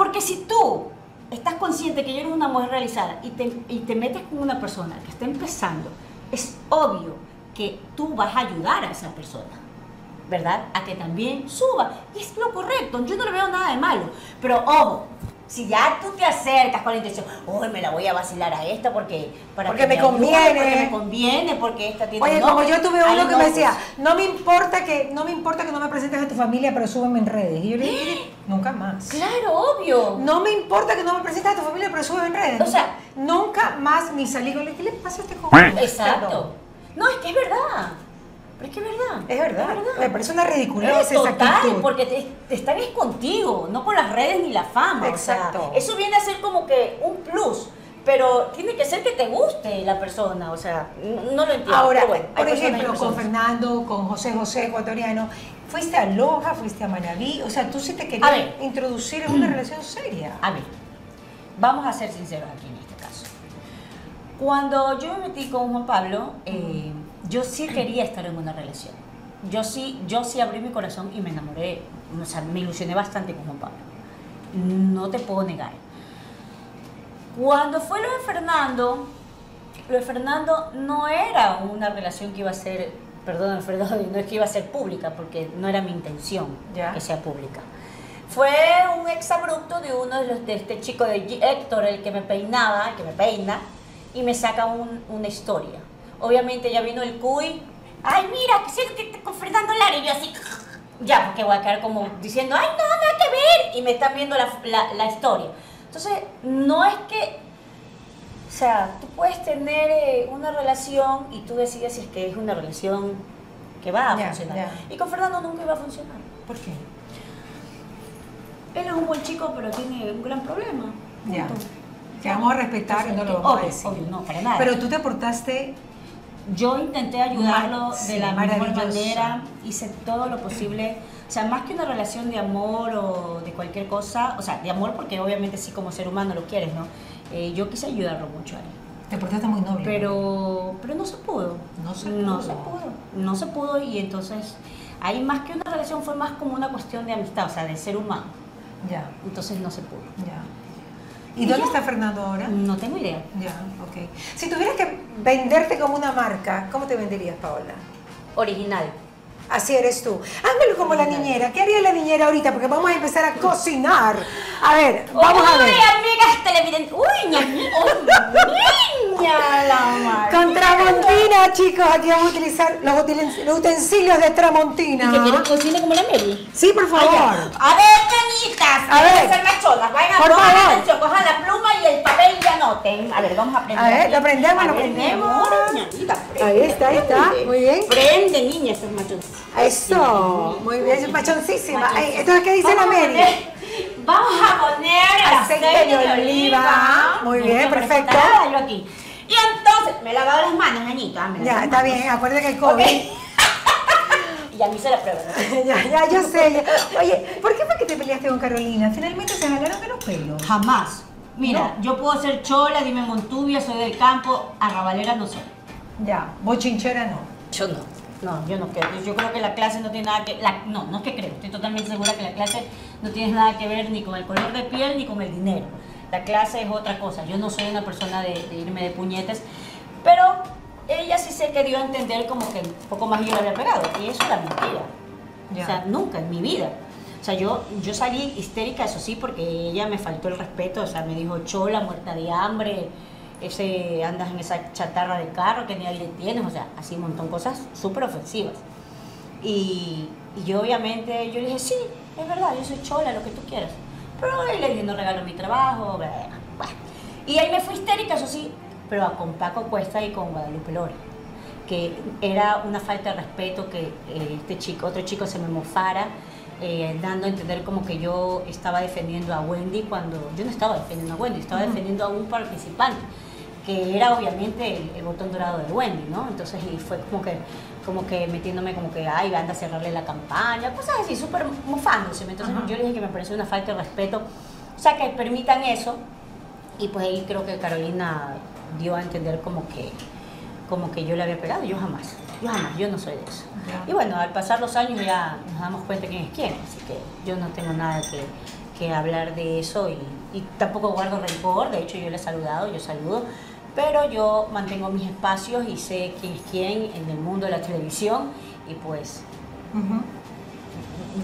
porque si tú estás consciente que eres una mujer realizada y te, y te metes con una persona que está empezando, es obvio que tú vas a ayudar a esa persona, ¿verdad? A que también suba. Y es lo correcto, yo no le veo nada de malo. Pero ojo, Si ya tú te acercas con la intención, uy, me la voy a vacilar a esta porque para Porque que me conviene". porque me conviene, porque esta tiene Oye, un como yo tuve uno que no, me decía, no me importa que no me importa que no me presentes a tu familia, pero súbeme en redes. Y yo le dije, *gasps* nunca más. Claro, obvio. No me importa que no me presentes a tu familia, pero súbeme en redes. O sea- nunca más ni salí con. ¿Qué le pasa a este joven? Exacto. No, es que es verdad. Pero es que es verdad. Es verdad. Me parece una ridiculez esa total, actitud. porque te, te están es contigo, no con las redes ni la fama. o sea, Exacto. eso viene a ser como que un plus, pero tiene que ser que te guste la persona, o sea, no, lo entiendo. Ahora, bueno, por ejemplo, con. Fernando, con José José ecuatoriano, fuiste a Loja, fuiste a Manaví, o sea, tú sí te querías ver. introducir en una relación seria. A ver, vamos a ser sinceros aquí en este caso. Cuando yo me metí con Juan Pablo, eh, yo sí quería estar en una relación. Yo sí, yo sí abrí mi corazón y me enamoré, o sea, me ilusioné bastante con Juan Pablo. No te puedo negar. Cuando fue lo de Fernando, lo de Fernando no era una relación que iba a ser, perdón, *laughs* Fernando, no es que iba a ser pública, porque no era mi intención Ya. que sea pública. Fue un exabrupto de uno de los de este chico de Héctor, el que me peinaba, el que me peina, y me saca un- una historia. Obviamente ya vino el cuy, ay mira, que siento que te- con Fernando Lara, y yo así, ya, porque voy a quedar como diciendo, ay no, nada que ver, y me están viendo la, la- la historia. Entonces, no es que, o sea, tú puedes tener eh, una relación y tú decides si es que es una relación que va a funcionar. Y con Fernando nunca iba a funcionar. ¿Por qué? Él es un buen chico, pero tiene un gran problema. Ya. Punto. Que vamos a respetar y no lo vamos a decir. obvio, no, para nada. Pero tú te portaste yo intenté ayudarlo sí, de la mejor manera, hice todo lo posible. O sea, más que una relación de amor o de cualquier cosa, o sea, de amor porque obviamente sí como ser humano lo quieres, ¿no? Eh, yo quise ayudarlo mucho a él. Te portaste muy noble. Pero, pero no se pudo. No se No pudo. se pudo. No se pudo y entonces ahí más que una relación fue más como una cuestión de amistad, o sea, de ser humano. Ya, Entonces no se pudo. ya. ¿Y, ¿Y dónde ya? está Fernando ahora? No tengo idea. Ya, ok. Si tuvieras que venderte como una marca, ¿cómo te venderías, Paola? Original. Así eres tú. Házmelo como la niñera. ¿Qué haría la niñera ahorita? Porque vamos a empezar a cocinar. A ver, vamos a ver. Uy, amigas televidentes. Uy, ñañi. Uy, niña la madre. Con Tramontina, chicos, aquí vamos a utilizar los, utensilios de Tramontina. ¿Y que quieren que cocine como la Mary? Sí, por favor. A ver, cañitas. A ver. ser machonas. Vayan a Por pongan favor. atención, cojan la pluma y el papel y anoten. A ver, vamos a aprender. A ver, lo aprendemos, lo aprendemos. Ahí está, ahí está. Muy bien. Prende, niña, estos machos. Eso, muy bien, machoncísima. Entonces, ¿qué dice la Mary? Vamos a poner Aceite aceite, de de oliva. Muy bien, perfecto. aquí. Y entonces, me he lavado las manos, he Ya, está bien, acuérdate que el COVID. Y *laughs* ya me hice la prueba. ¿no? *laughs* ya, ya, yo sé. ya. Oye, ¿por qué fue que te peleaste con Carolina? Finalmente se jalaron de los pelos. Jamás. Mira, yo puedo ser chola, dime Montubia, soy del campo, arrabalera no soy. Ya, bochinchera no. Yo no. No, yo no creo. Yo creo que la clase no tiene nada que... La, no, no es que creo. Estoy totalmente segura que la clase no tiene nada que ver ni con el color de piel ni con el dinero. La clase es otra cosa. Yo no soy una persona de, de irme de puñetes. Pero ella sí se quería a entender como que un poco más yo le había pegado. Y eso era mentira. O sea, nunca en mi vida. O sea, yo, yo salí histérica, eso sí, porque ella me faltó el respeto. O sea, me dijo chola, muerta de hambre, ese andas en esa chatarra de carro que ni aire tienes. O sea, así un montón de cosas súper ofensivas. Y, y yo obviamente, yo le dije, sí, es verdad, yo soy chola, lo que tú quieras. Pero ahí le dije, no regalo mi trabajo, bla, bla, bla. Y ahí me fui histérica, eso sí, pero con Paco Cuesta y con Guadalupe Lora que era una falta de respeto que eh, este chico, otro chico se me mofara, eh, dando a entender como que yo estaba defendiendo a Wendy cuando yo no estaba defendiendo a Wendy, estaba defendiendo a un participante, que era obviamente el, el botón dorado de Wendy, ¿no? Entonces y fue como que, como que metiéndome como que, ay, anda a cerrarle la campaña, cosas así, súper mofándose. Entonces Ajá. yo le dije que me pareció una falta de respeto, o sea, que permitan eso, y pues ahí creo que Carolina dio a entender como que, como que yo le había pegado, yo jamás, yo jamás, yo no soy de eso. Ya. Y bueno, al pasar los años ya nos damos cuenta quién es quién, así que yo no tengo nada que, que hablar de eso y, y tampoco guardo rencor, de hecho yo le he saludado, yo saludo, pero yo mantengo mis espacios y sé quién es quién en el mundo de la televisión y pues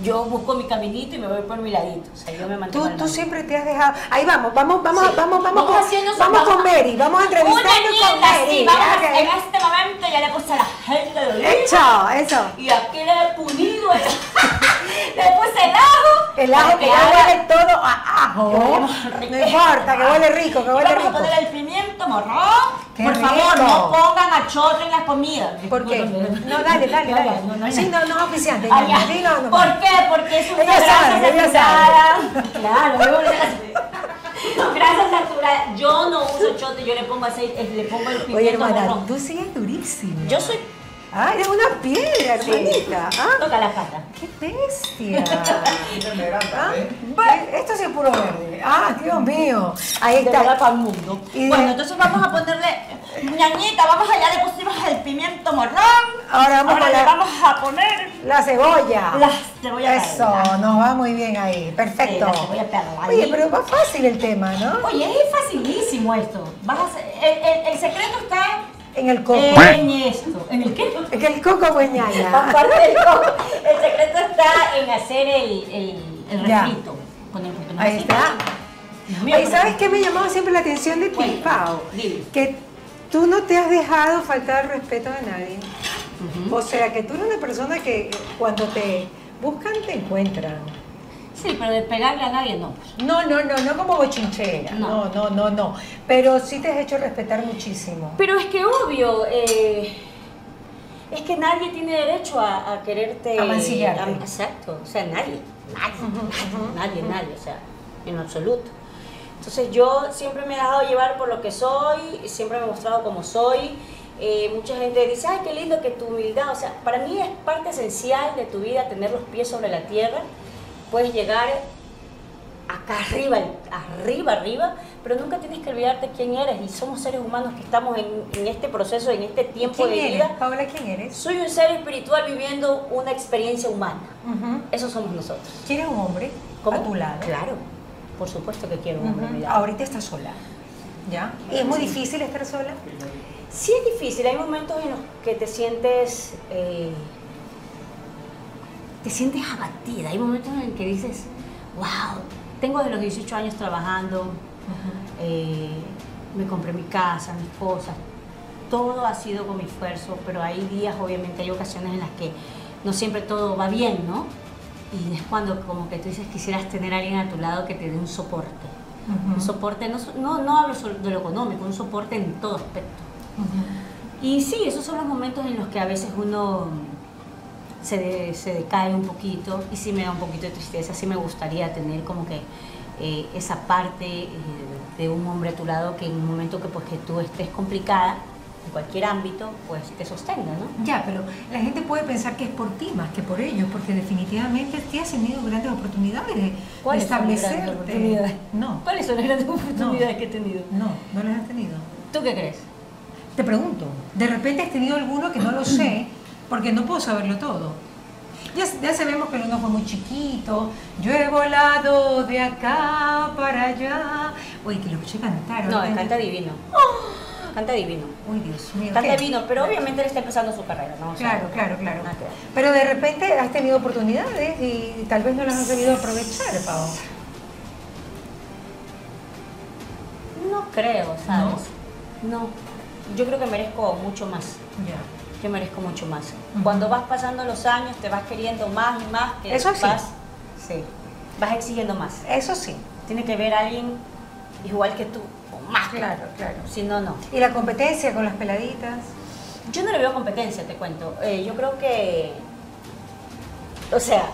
yo busco mi caminito y me voy por mi ladito. O sea, yo me mantengo Tú, tú siempre te has dejado. Ahí vamos, vamos, vamos, Sí. vamos, vamos, Vamos con, vamos con Mary, vamos a entrevistarnos con Mary. sí, vamos en este momento ya le puse a la gente de. Hecho, eso. Y aquí le he pulido, el- *laughs* le puse el ajo. El ajo que ya huele todo a ajo. No rico. importa, que huele rico, que huele vamos a rico. poner el pimiento morrón. Qué Por favor, rico. no pongan achote en la comida. ¿Por qué? No, dale, dale, No, dale. no, no Sí, no, no, oficiante. Ah, no, no, no. ¿Por qué? Porque es una Ella grasa sabe, saturada. Claro, *laughs* yo grasa- saturada. Yo no uso chote, yo le pongo aceite, le pongo el pimiento Oye, hermana, morrón. tú sigues durísima. Yo soy Ah, eres una piedra, hermanita. Ah, toca la pata. qué bestia. *laughs* Ah, ve, Esto sí es puro verde. Ah, Dios mío. Ahí De está. para el mundo. Y bueno, de- entonces vamos a ponerle ñañita, vamos allá, le pusimos el pimiento morrón. Ahora vamos Ahora la, vamos a poner la cebolla. la cebolla Eso, nos va muy bien ahí. Perfecto. Sí, la. Oye, pero va fácil el tema, ¿no? Oye, es facilísimo esto. Vas a el- el secreto está En el coco. en esto. ¿En el qué? Que el coco ñaña. *laughs* Aparte del coco, el secreto está en hacer el, el, el refrito. Con el con el Ahí está. Mío, Oye, ¿sabes qué me llamaba siempre la atención de ti, Pau? dime. Que tú no te has dejado faltar el respeto a nadie. O sea, que tú eres una persona que cuando te buscan te encuentran. Sí, pero de pegarle a nadie no. No, no, no, no como bochinchera. No, No. no, no, no. Pero sí te has hecho respetar muchísimo. Pero es que obvio, eh, es que nadie tiene derecho a, a quererte. A mancillarte. a- exacto, o sea, nadie, nadie, nadie, nadie, o sea, en absoluto. Entonces yo siempre me he dejado llevar por lo que soy, siempre me he mostrado como soy. Eh, mucha gente dice, ay, qué lindo que tu humildad, o sea, para mí es parte esencial de tu vida tener los pies sobre la tierra. Puedes llegar acá arriba, arriba, arriba, pero nunca tienes que olvidarte quién eres y somos seres humanos que estamos en, en este proceso, en este tiempo ¿Quién de eres? vida. Paola, ¿quién eres? Soy un ser espiritual viviendo una experiencia humana. Ujú. Eso somos nosotros. ¿Quieres un hombre ¿Cómo? a tu lado? Claro, por supuesto que quiero un hombre a mi Ujú. lado. Ahorita estás sola. ¿Ya? ¿Y es muy difícil estar sola? Sí es difícil, hay momentos en los que te sientes, eh, te sientes abatida, hay momentos en que dices, wow, tengo de los 18 años trabajando, eh, me compré mi casa, mis cosas, todo ha sido con mi esfuerzo, pero hay días, obviamente, hay ocasiones en las que no siempre todo va bien, ¿no? Y es cuando como que tú dices quisieras tener a alguien a tu lado que te dé un soporte. Ujú. Un soporte, no, no, no hablo solo de lo económico, un soporte en todo aspecto. Ujú. Y sí, esos son los momentos en los que a veces uno se, de- se decae un poquito y sí me da un poquito de tristeza, sí me gustaría tener como que eh, esa parte eh, de un hombre a tu lado que en un momento que, pues, que tú estés complicada, en cualquier ámbito, pues te sostenga, ¿no? Ya, pero la gente puede pensar que es por ti más que por ellos, porque definitivamente te has tenido grandes oportunidades de, ¿Cuáles son establecerte. oportunidades? No, ¿Cuáles son las grandes oportunidades que he tenido? no, no las has tenido. ¿Tú qué crees? Te pregunto, de repente has tenido alguno que no lo sé, porque no puedo saberlo todo. Ya, ya sabemos que el uno fue muy chiquito, yo he volado de acá para allá. Oye, que lo escuché cantar. No, canta divino. Canta divino. Uy, Dios mío. Canta ¿qué? divino, pero obviamente él está empezando su carrera, ¿no? O sea, Claro, claro, claro. Pero de repente has tenido oportunidades y tal vez no las has sabido aprovechar, Pau. No creo, ¿sabes? No. Yo creo que merezco mucho más. Ya. Yo merezco mucho más. Cuando vas pasando los años, te vas queriendo más y más. Que Eso sí. Vas, sí. Vas exigiendo más. Eso sí. Tiene que ver a alguien igual que tú, o más Claro, claro. Si no, no. Y la competencia con las peladitas. Yo no le veo competencia, te cuento. Eh, yo creo que. O sea,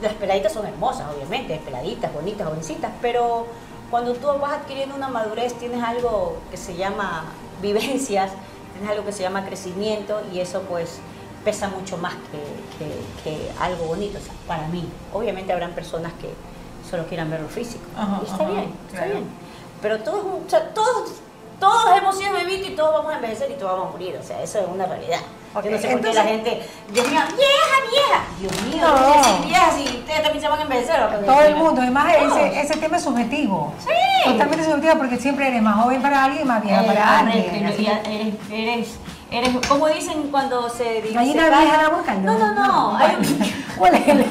las peladitas son hermosas, obviamente, peladitas, bonitas, jovencitas, pero cuando tú vas adquiriendo una madurez, tienes algo que se llama *laughs* vivencias, tienes algo que se llama crecimiento y eso, pues, pesa mucho más que, que- que algo bonito, o sea, para mí. Obviamente habrán personas que solo quieran ver lo físico. Ajá, y está ajá, bien, está claro. bien. Pero todos, o sea, todos, todos hemos sido bebitos y todos vamos a envejecer y todos vamos a morir. O sea, eso es una realidad. Yo no sé por qué la gente, Dios mío, vieja, vieja. Dios mío, No. vieja si ustedes también se van a envejecer. Todo el mundo. Además, ese, ese tema es subjetivo. Sí. Totalmente subjetivo porque siempre eres más joven para alguien y más vieja Eh, para alguien. correcto, Así y eres, eres, como dicen cuando se dice. Gallina se vieja cae- la boca, No, no, no. no. Hay un, *laughs* ¿Cuál es el- *laughs*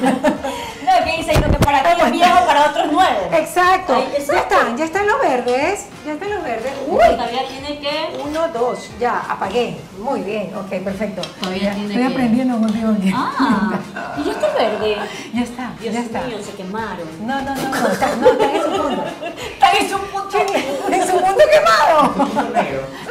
No, que dice lo que para ti es viejo, para otros nuevo. Exacto. Ay, Ya están, ya están los verdes. Ya están los verdes. Uy. Todavía tiene que. Uno, dos, ya, apagué. Muy bien, ok, perfecto. Todavía Ya, tiene Estoy que- aprendiendo contigo. Ah, *laughs* y ya está verde. Ya está, Dios ya está. mío, se quemaron. No, no, no, no, está, no, está en su punto. Está en su punto. En su punto quemado.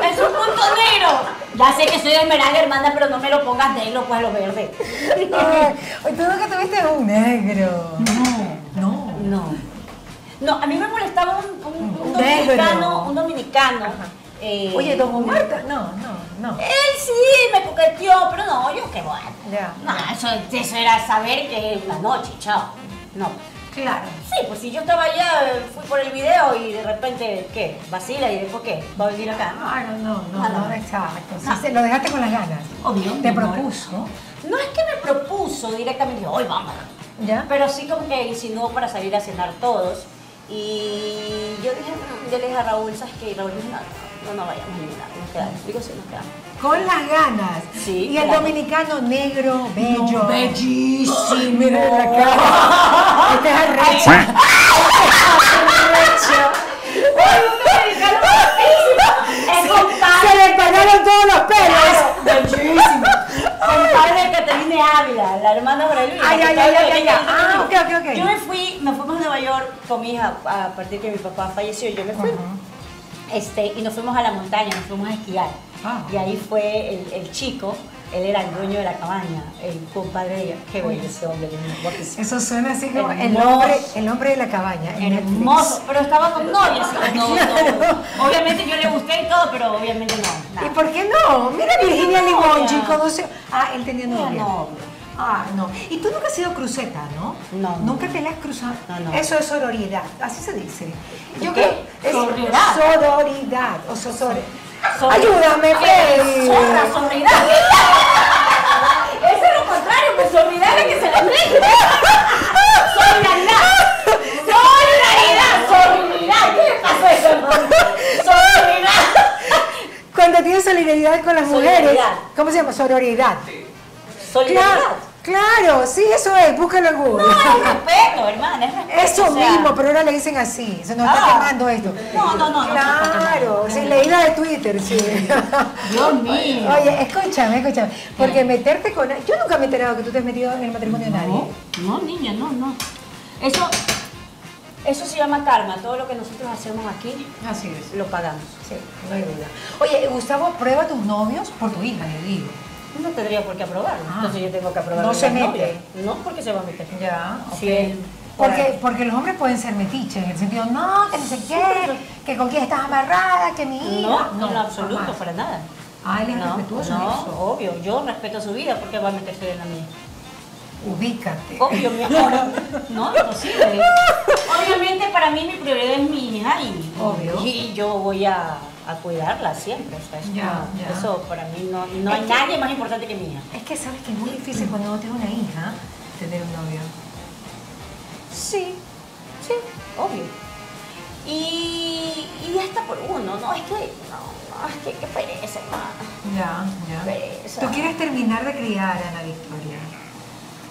En su punto negro. Ya sé que soy de Esmeralda, hermana, pero no me lo pongas negro, pues lo verde. *laughs* Ay, tú nunca tuviste un negro. No. No. No. No, a mí me molestaba un, un- un dominicano, un dominicano. eh, Oye, don Omar, no, no, no. Él sí me coqueteó, pero no, yo qué bueno. Ya. No, eso, eso era saber que la noche, chao. No. Claro. Sí, pues si yo estaba allá, fui por el video y de repente, ¿qué? Vacila y después, ¿qué? ¿Va a venir acá? Ah, no, no, no, Ah, no, no. exacto. No. se- lo dejaste con las ganas. Obvio, Te amor. propuso. No es que me propuso directamente, hoy vamos. ¿Ya? Pero sí como que insinuó para salir a cenar todos. Y yo dije, yo le dije a Raúl, ¿sabes qué? Raúl dijo, no, no, no vayamos a ninguna, nos quedamos. Digo, sí, nos quedamos. Con las ganas. Sí, Y el claro. dominicano negro, bello. bellísimo. Mira la cara. Este es arrecho. Es Se compadre, le pegaron todos los pelos. bellísimo. Compadre de Catalina Ávila, la hermana de Luis. Ay, ay, ay, ay, ay. Ah, ok, ok, ok. Yo me fui, nos fuimos a Nueva York con mi hija a partir que mi papá falleció, yo me fui. Este, y nos fuimos a la montaña, nos fuimos a esquiar. Ah. Y ahí fue el, el chico, él era el dueño de la cabaña, el compadre de ella. Qué bello ese hombre, guapísimo. Eso suena así como el Hermoso. hombre, el hombre de la cabaña. Hermoso, pero estaba con novia, así que no, no. *laughs* Obviamente yo le gusté y todo, pero obviamente no. nada. ¿Y por qué no? Mira Virginia Limongi novia. conoció. Ah, él tenía novia. novia. Ah, no. Y tú nunca has sido cruceta, ¿no? No. Nunca te la has cruzado. No, no. Eso es sororidad, así se dice. Yo ¿Qué? creo es Sororidad. sororidad o sosore. Sor- Ayúdame, Freddy. Zorra, solidaridad. *laughs* Eso es lo contrario, pues solidaridad es que se la mete. Solidaridad. Solidaridad. Solidaridad. ¿Qué le pasó eso, hermano? Solidaridad. Cuando tienes solidaridad con las mujeres, Solidaridad. ¿cómo se llama? Sororidad. Solidaridad. Claro, claro, sí, eso es, búscalo en Google. No, es respeto, hermana, es respeto. Eso o sea, mismo, pero ahora le dicen así, se nos está Ah. quemando esto. No, no, no, Claro, no, sí, leída de Twitter, sí. Dios mío. Oye, escúchame, escúchame, porque meterte con... Yo nunca me he enterado que tú te has metido en el matrimonio de nadie. No, no, niña, no, no. Eso, eso se llama karma. Todo lo que nosotros hacemos aquí Así es. lo pagamos. Sí, no hay duda. Oye, Gustavo, prueba a tus novios por tu hija, le digo. No tendría por qué aprobarlo. Ah. Entonces yo tengo que aprobarlo. No se mete. novias. No, porque se va a meter. Ya, él- Porque, porque los hombres pueden ser metiches, en el sentido, no, que no sé qué, que con quién estás amarrada, que mi hija. No, no, en lo absoluto, jamás. para nada. Ah, él es no, respetuoso no, eso. obvio. Yo respeto su vida porque va a meterse en la mía. Ubícate. Obvio, mi amor. *laughs* No, imposible. *laughs* Obviamente para mí mi prioridad es mi hija y, Obvio. y yo voy a, a cuidarla siempre. o sea, eso, para mí no, no hay Es que- nadie más importante que mi hija. Es que sabes que es muy difícil cuando uno tiene una hija tener un novio. Sí, sí, obvio. Y, y ya está por uno, no, es que, no, no, es que qué pereza, hermano. Ya, ya. Pereza. Tú quieres terminar de criar, Ana Victoria.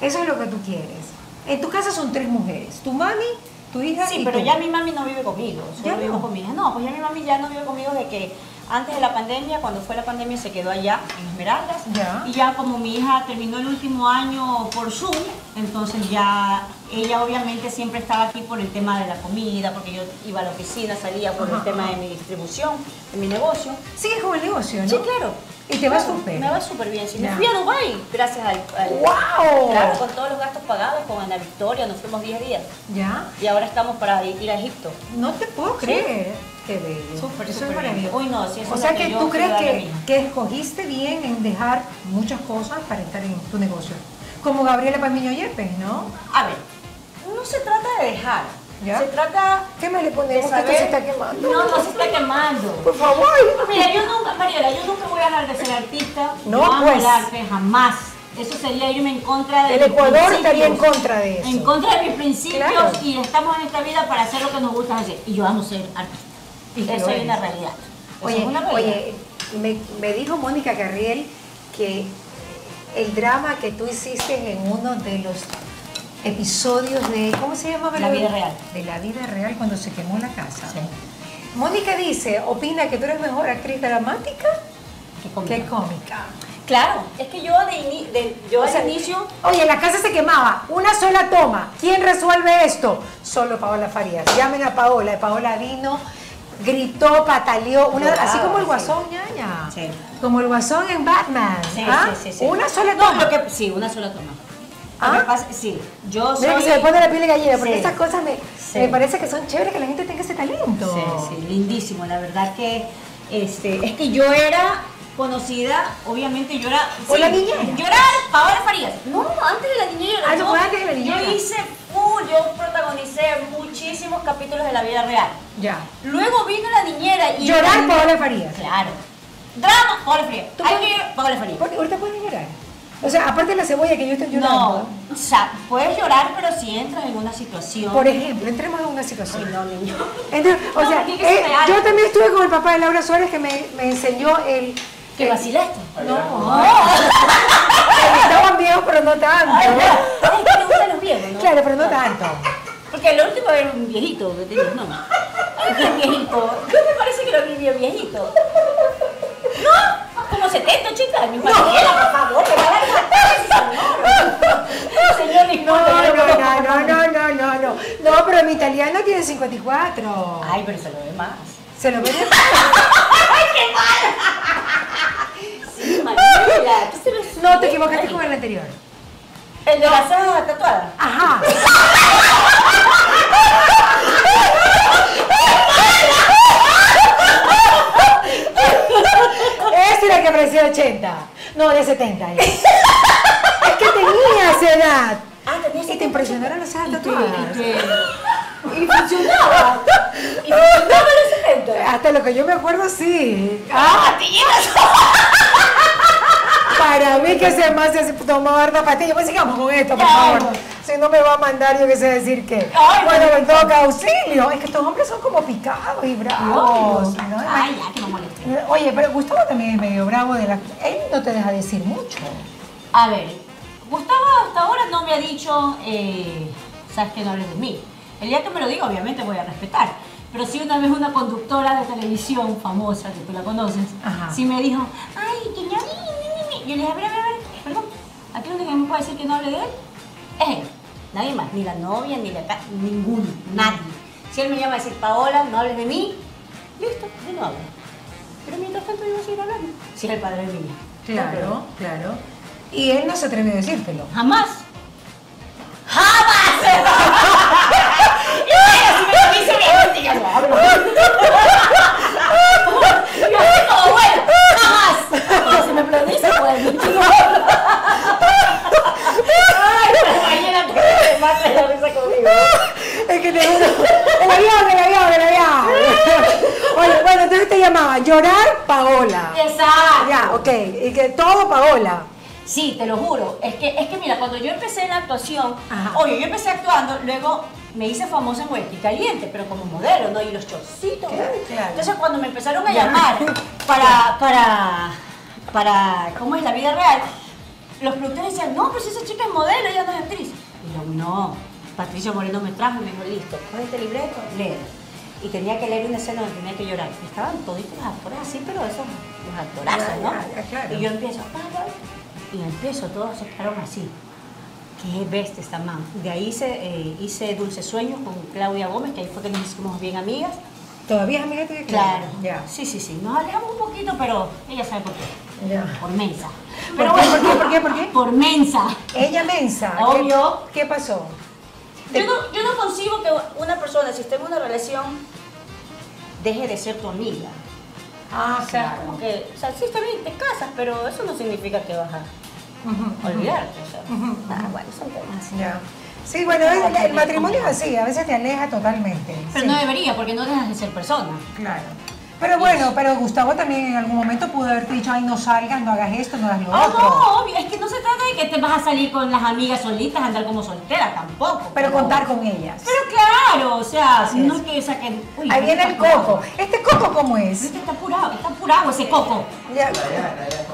Eso es lo que tú quieres. En tu casa son tres mujeres. Tu mami, tu hija Sí, y pero tú. ya mi mami no vive conmigo, ¿Ya solo vivo no? con mi hija. No, pues ya mi mami ya no vive conmigo de que antes de la pandemia, cuando fue la pandemia, se quedó allá en Esmeraldas. Ya. Y ya como mi hija terminó el último año por Zoom, entonces ya ella obviamente siempre estaba aquí por el tema de la comida, porque yo iba a la oficina, salía por el tema ajá. de mi distribución, de mi negocio. Sigues con el negocio, ¿no? Sí, claro. Y te va Claro, súper. Me va súper bien. Sí, me fui a Dubái gracias al, al- ¡Wow! Claro, con todos los gastos pagados, con Ana Victoria, nos fuimos 10 días. ¿Ya? Y ahora estamos para ir ir a Egipto. No te puedo creer. Qué bello. Súper, Eso súper es maravilloso. no, o sea que tú crees que, escogiste bien en dejar muchas cosas para estar en tu negocio. Como Gabriela Pamiño Yepes, ¿no? A ver, no se trata de dejar. ¿Ya? Se trata ¿Qué me le ponemos que esto se está quemando? No, no se está quemando. Por favor. Mira, yo nunca, Mariela, yo nunca voy a dejar de ser artista. No, amo pues. el arte, jamás. Eso sería irme en contra de El mis Ecuador estaría en contra de eso. En contra de mis principios Claro. y estamos en esta vida para hacer lo que nos gusta hacer. Y yo amo ser artista. Que Eso es una realidad. Eso Oye, es una realidad. oye me, me dijo Mónica Carriel que el drama que tú hiciste en uno de los episodios de, ¿cómo se llama? La vida real. De la vida real cuando se quemó la casa. Mónica dice, opina que tú eres mejor actriz dramática ¿Qué cómica? que cómica. Claro, es que yo de, ini- de- yo al sea, inicio Oye, la casa se quemaba, una sola toma. ¿Quién resuelve esto? Solo Paola Farías. Llamen a Paola. Paola vino, gritó, pataleó, una, así como el sí. guasón, ñaña. Sí. Como el guasón en Batman. Sí, ¿ah? sí, sí, sí. Una sola toma. sí, una sola toma. ¿Ah? Pasa, sí, yo soy... Mira que se me pone la piel de gallina, porque Sí. estas cosas me, Sí. me parece que son chéveres que la gente tenga ese talento. Sí, sí, lindísimo. La verdad que este, es que yo era conocida, obviamente yo era. ¿O la niñera? Yo era Paola Farías. No, antes de la niñera. Ah, ¿eso yo, fue antes de la niñera? Yo hice full, yo protagonicé muchísimos capítulos de la vida real. Ya. Luego vino la niñera y. Llorar Paola Farías. Claro. Drama, Paola Farías. ¿Tú Hay puedes- que llorar, Paola Farías. Porque ahorita pueden llorar. O sea, aparte de la cebolla que yo estoy llorando. No, o sea, puedes llorar, pero si entras en una situación. Por ejemplo, entremos en una situación. Ay, no, niño. Entonces, o No, sea, eh, yo también estuve con el papá de Laura Suárez que me, me enseñó el... ¿Que vacilaste? No, *laughs* estaban viejos, pero no tanto. Ay, no. Ay, que te gustan los viejos, ¿no? Claro, pero no tanto. Porque el último era un viejito, ¿me entiendes? No. Un viejito. ¿Qué me parece que lo vi bien viejito? ¿No? Como 70, 80 años. No. por favor, me va a señor. Señor, No, no, no, no- no, no, no, no, pero mi italiano tiene 54. Ay, pero se lo ve más. Se lo ve *laughs* de- Sí, María, tú te ves No, te equivocaste Ay, con el anterior. El de la ceja tatuada. Ajá. Ese era el que parecía de 80. No, de 70. Es, es que tenía esa edad. Ah, tenía Y te impresionaron las cejas tatuadas. *laughs* y funcionaba. Y funcionaba. Hasta lo que yo me acuerdo, sí. Ah, *laughs* para mí que se más se tomaba harta pastilla. Pues sigamos con esto, por favor. Si no me va a mandar yo que sé decir qué. Ay, bueno, no. me toca auxilio. Es que estos hombres son como picados y bravos. ¿no? Ay, ya, que no moleste. Oye, pero Gustavo también es medio bravo de la... Él no te deja decir mucho. A ver, Gustavo hasta ahora no me ha dicho, eh, sabes que no hables de mí. El día que me lo diga, obviamente voy a respetar. Pero sí una vez una conductora de televisión famosa, que tú la conoces, Ajá. sí me dijo, ay, que ya, ni, ni, ni, ni". Yo le dije, a ver, a ver, a ver, perdón, aquí que me puede decir que no hable de él es él. Nadie más, ni la novia, ni la ca- ninguno, nadie. Si él me llama a decir, Paola, no hables de mí, listo, yo no hablo. Pero mientras tanto yo voy a seguir hablando. Si es el padre de mi hija. Claro, claro. Y él no se atrevió a decírtelo. Jamás. ¡Jamás! Y bueno, si me dice obviamente ya no hablo. Yo así como, bueno, si me bueno, yo no hablo. Ay, pero mañana tú te matas la risa conmigo. Es que te juro. El avión, el avión, el avión. Oye, bueno, entonces te llamaba Llorar Paola. Exacto. Ya, ok. Y que todo Paola. Sí, te lo juro. Es que, es que mira, cuando yo empecé en la actuación, Ajá. oye, yo empecé actuando, luego me hice famosa en Huesca y Caliente, pero como modelo, ¿no? Y los chorcitos. Claro, claro. Entonces cuando me empezaron a llamar para, para, para, ¿cómo es la vida real? Los productores decían, no, pero si esa chica es modelo, ella no es actriz. Y yo, no, Patricia Moreno me trajo y me dijo, listo, coge este libreto, léelo. Y tenía que leer una escena donde tenía que llorar. Y estaban toditos los actores así, pero esos, los actorazos, ¿no? claro. Y yo empiezo, "Pa, pa", y empiezo, todos se quedaron así. Qué bestia esta man. De ahí hice, eh, hice Dulce Sueños con Claudia Gómez, que ahí fue que nos hicimos bien amigas. ¿Todavía es amiga tuya? Claro. Ya. Sí, sí, sí. Nos alejamos un poquito, pero ella sabe por qué. Ya. Por mensa. ¿Por qué, por qué, por qué, por qué? Por mensa. Ella mensa. ¿Qué- Obvio. ¿Qué, pasó? Yo no, yo no concibo que una persona, si está en una relación, deje de ser tu amiga. Ah, O sea, como que, o sea, sí está bien, te casas, pero eso no significa que vas a olvidarte. Ah, bueno, son temas. Ya. Sí, bueno, el, el matrimonio es así, a veces te aleja totalmente. Pero sí. no debería, porque no dejas de ser persona. Claro. Pero bueno, pero Gustavo también en algún momento pudo haberte dicho, ay, no salgas, no hagas esto, no hagas lo Ah, otro. no, obvio. Es que no se trata de que te vas a salir con las amigas solitas, andar como soltera, tampoco. Pero contar con ellas. Pero claro, o sea, Así no es. es que saquen. Uy, Ahí viene el apurado. coco. ¿Este coco cómo es? Este está apurado, está apurado ese coco. Ya.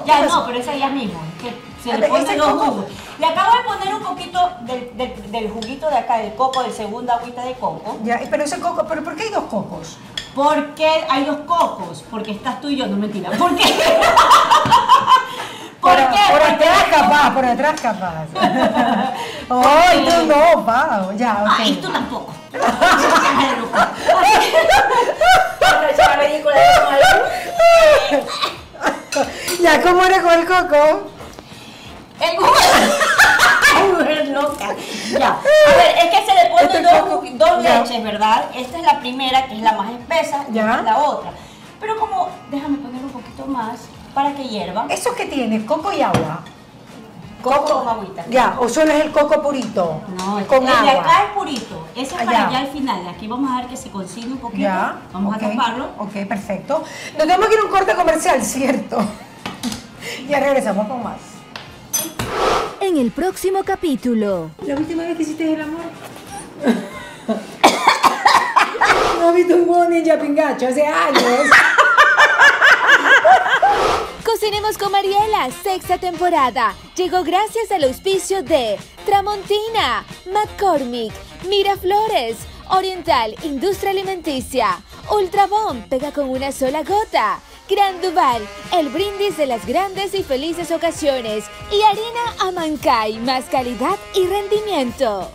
Ya no, pero esa ya mismo. Que Se le ver, ponen ese los coco- jugos. Le acabo de poner un poquito del, del- del juguito de acá, del coco, del segunda agüita de coco. Ya, pero ese coco, ¿pero por qué hay dos cocos? ¿Por qué hay dos cocos? Porque estás tú y yo, no mentira. ¿Por qué? *laughs* ¿Por por, qué? por Porque atrás capaz, por atrás capaz. *laughs* Ay, tú no, Pau. Ya, ok. Ay, tú tampoco. *laughs* Ya, ¿cómo era con el coco? El *laughs* mujer loca. Ya. A ver, es que se le ponen Este dos, coco- dos leches, ¿verdad? Esta es la primera, que es la más espesa, y Ya. la otra. Pero como, déjame poner un poquito más para que hierva. ¿Eso qué tiene? ¿Coco y agua? Coco con agüita. Ya, o solo es el coco purito. No, con el de agua. acá es purito. Ese es para ya. allá al final. Aquí vamos a ver que se consigue un poquito. Ya. Vamos a taparlo. Ok, perfecto. Nos tenemos que ir a un corte comercial, *laughs* ¿cierto? ya regresamos con más. En el próximo capítulo. ¿La última vez que hiciste el amor? *coughs* no has visto un huevo ninja pingacho hace años. Cocinemos con Mariela, sexta temporada. Llegó gracias al auspicio de Tramontina, McCormick, Miraflores, Oriental Industria Alimenticia, Ultrabomb, pega con una sola gota. Gran Duval, el brindis de las grandes y felices ocasiones. Y harina Amancay, más calidad y rendimiento.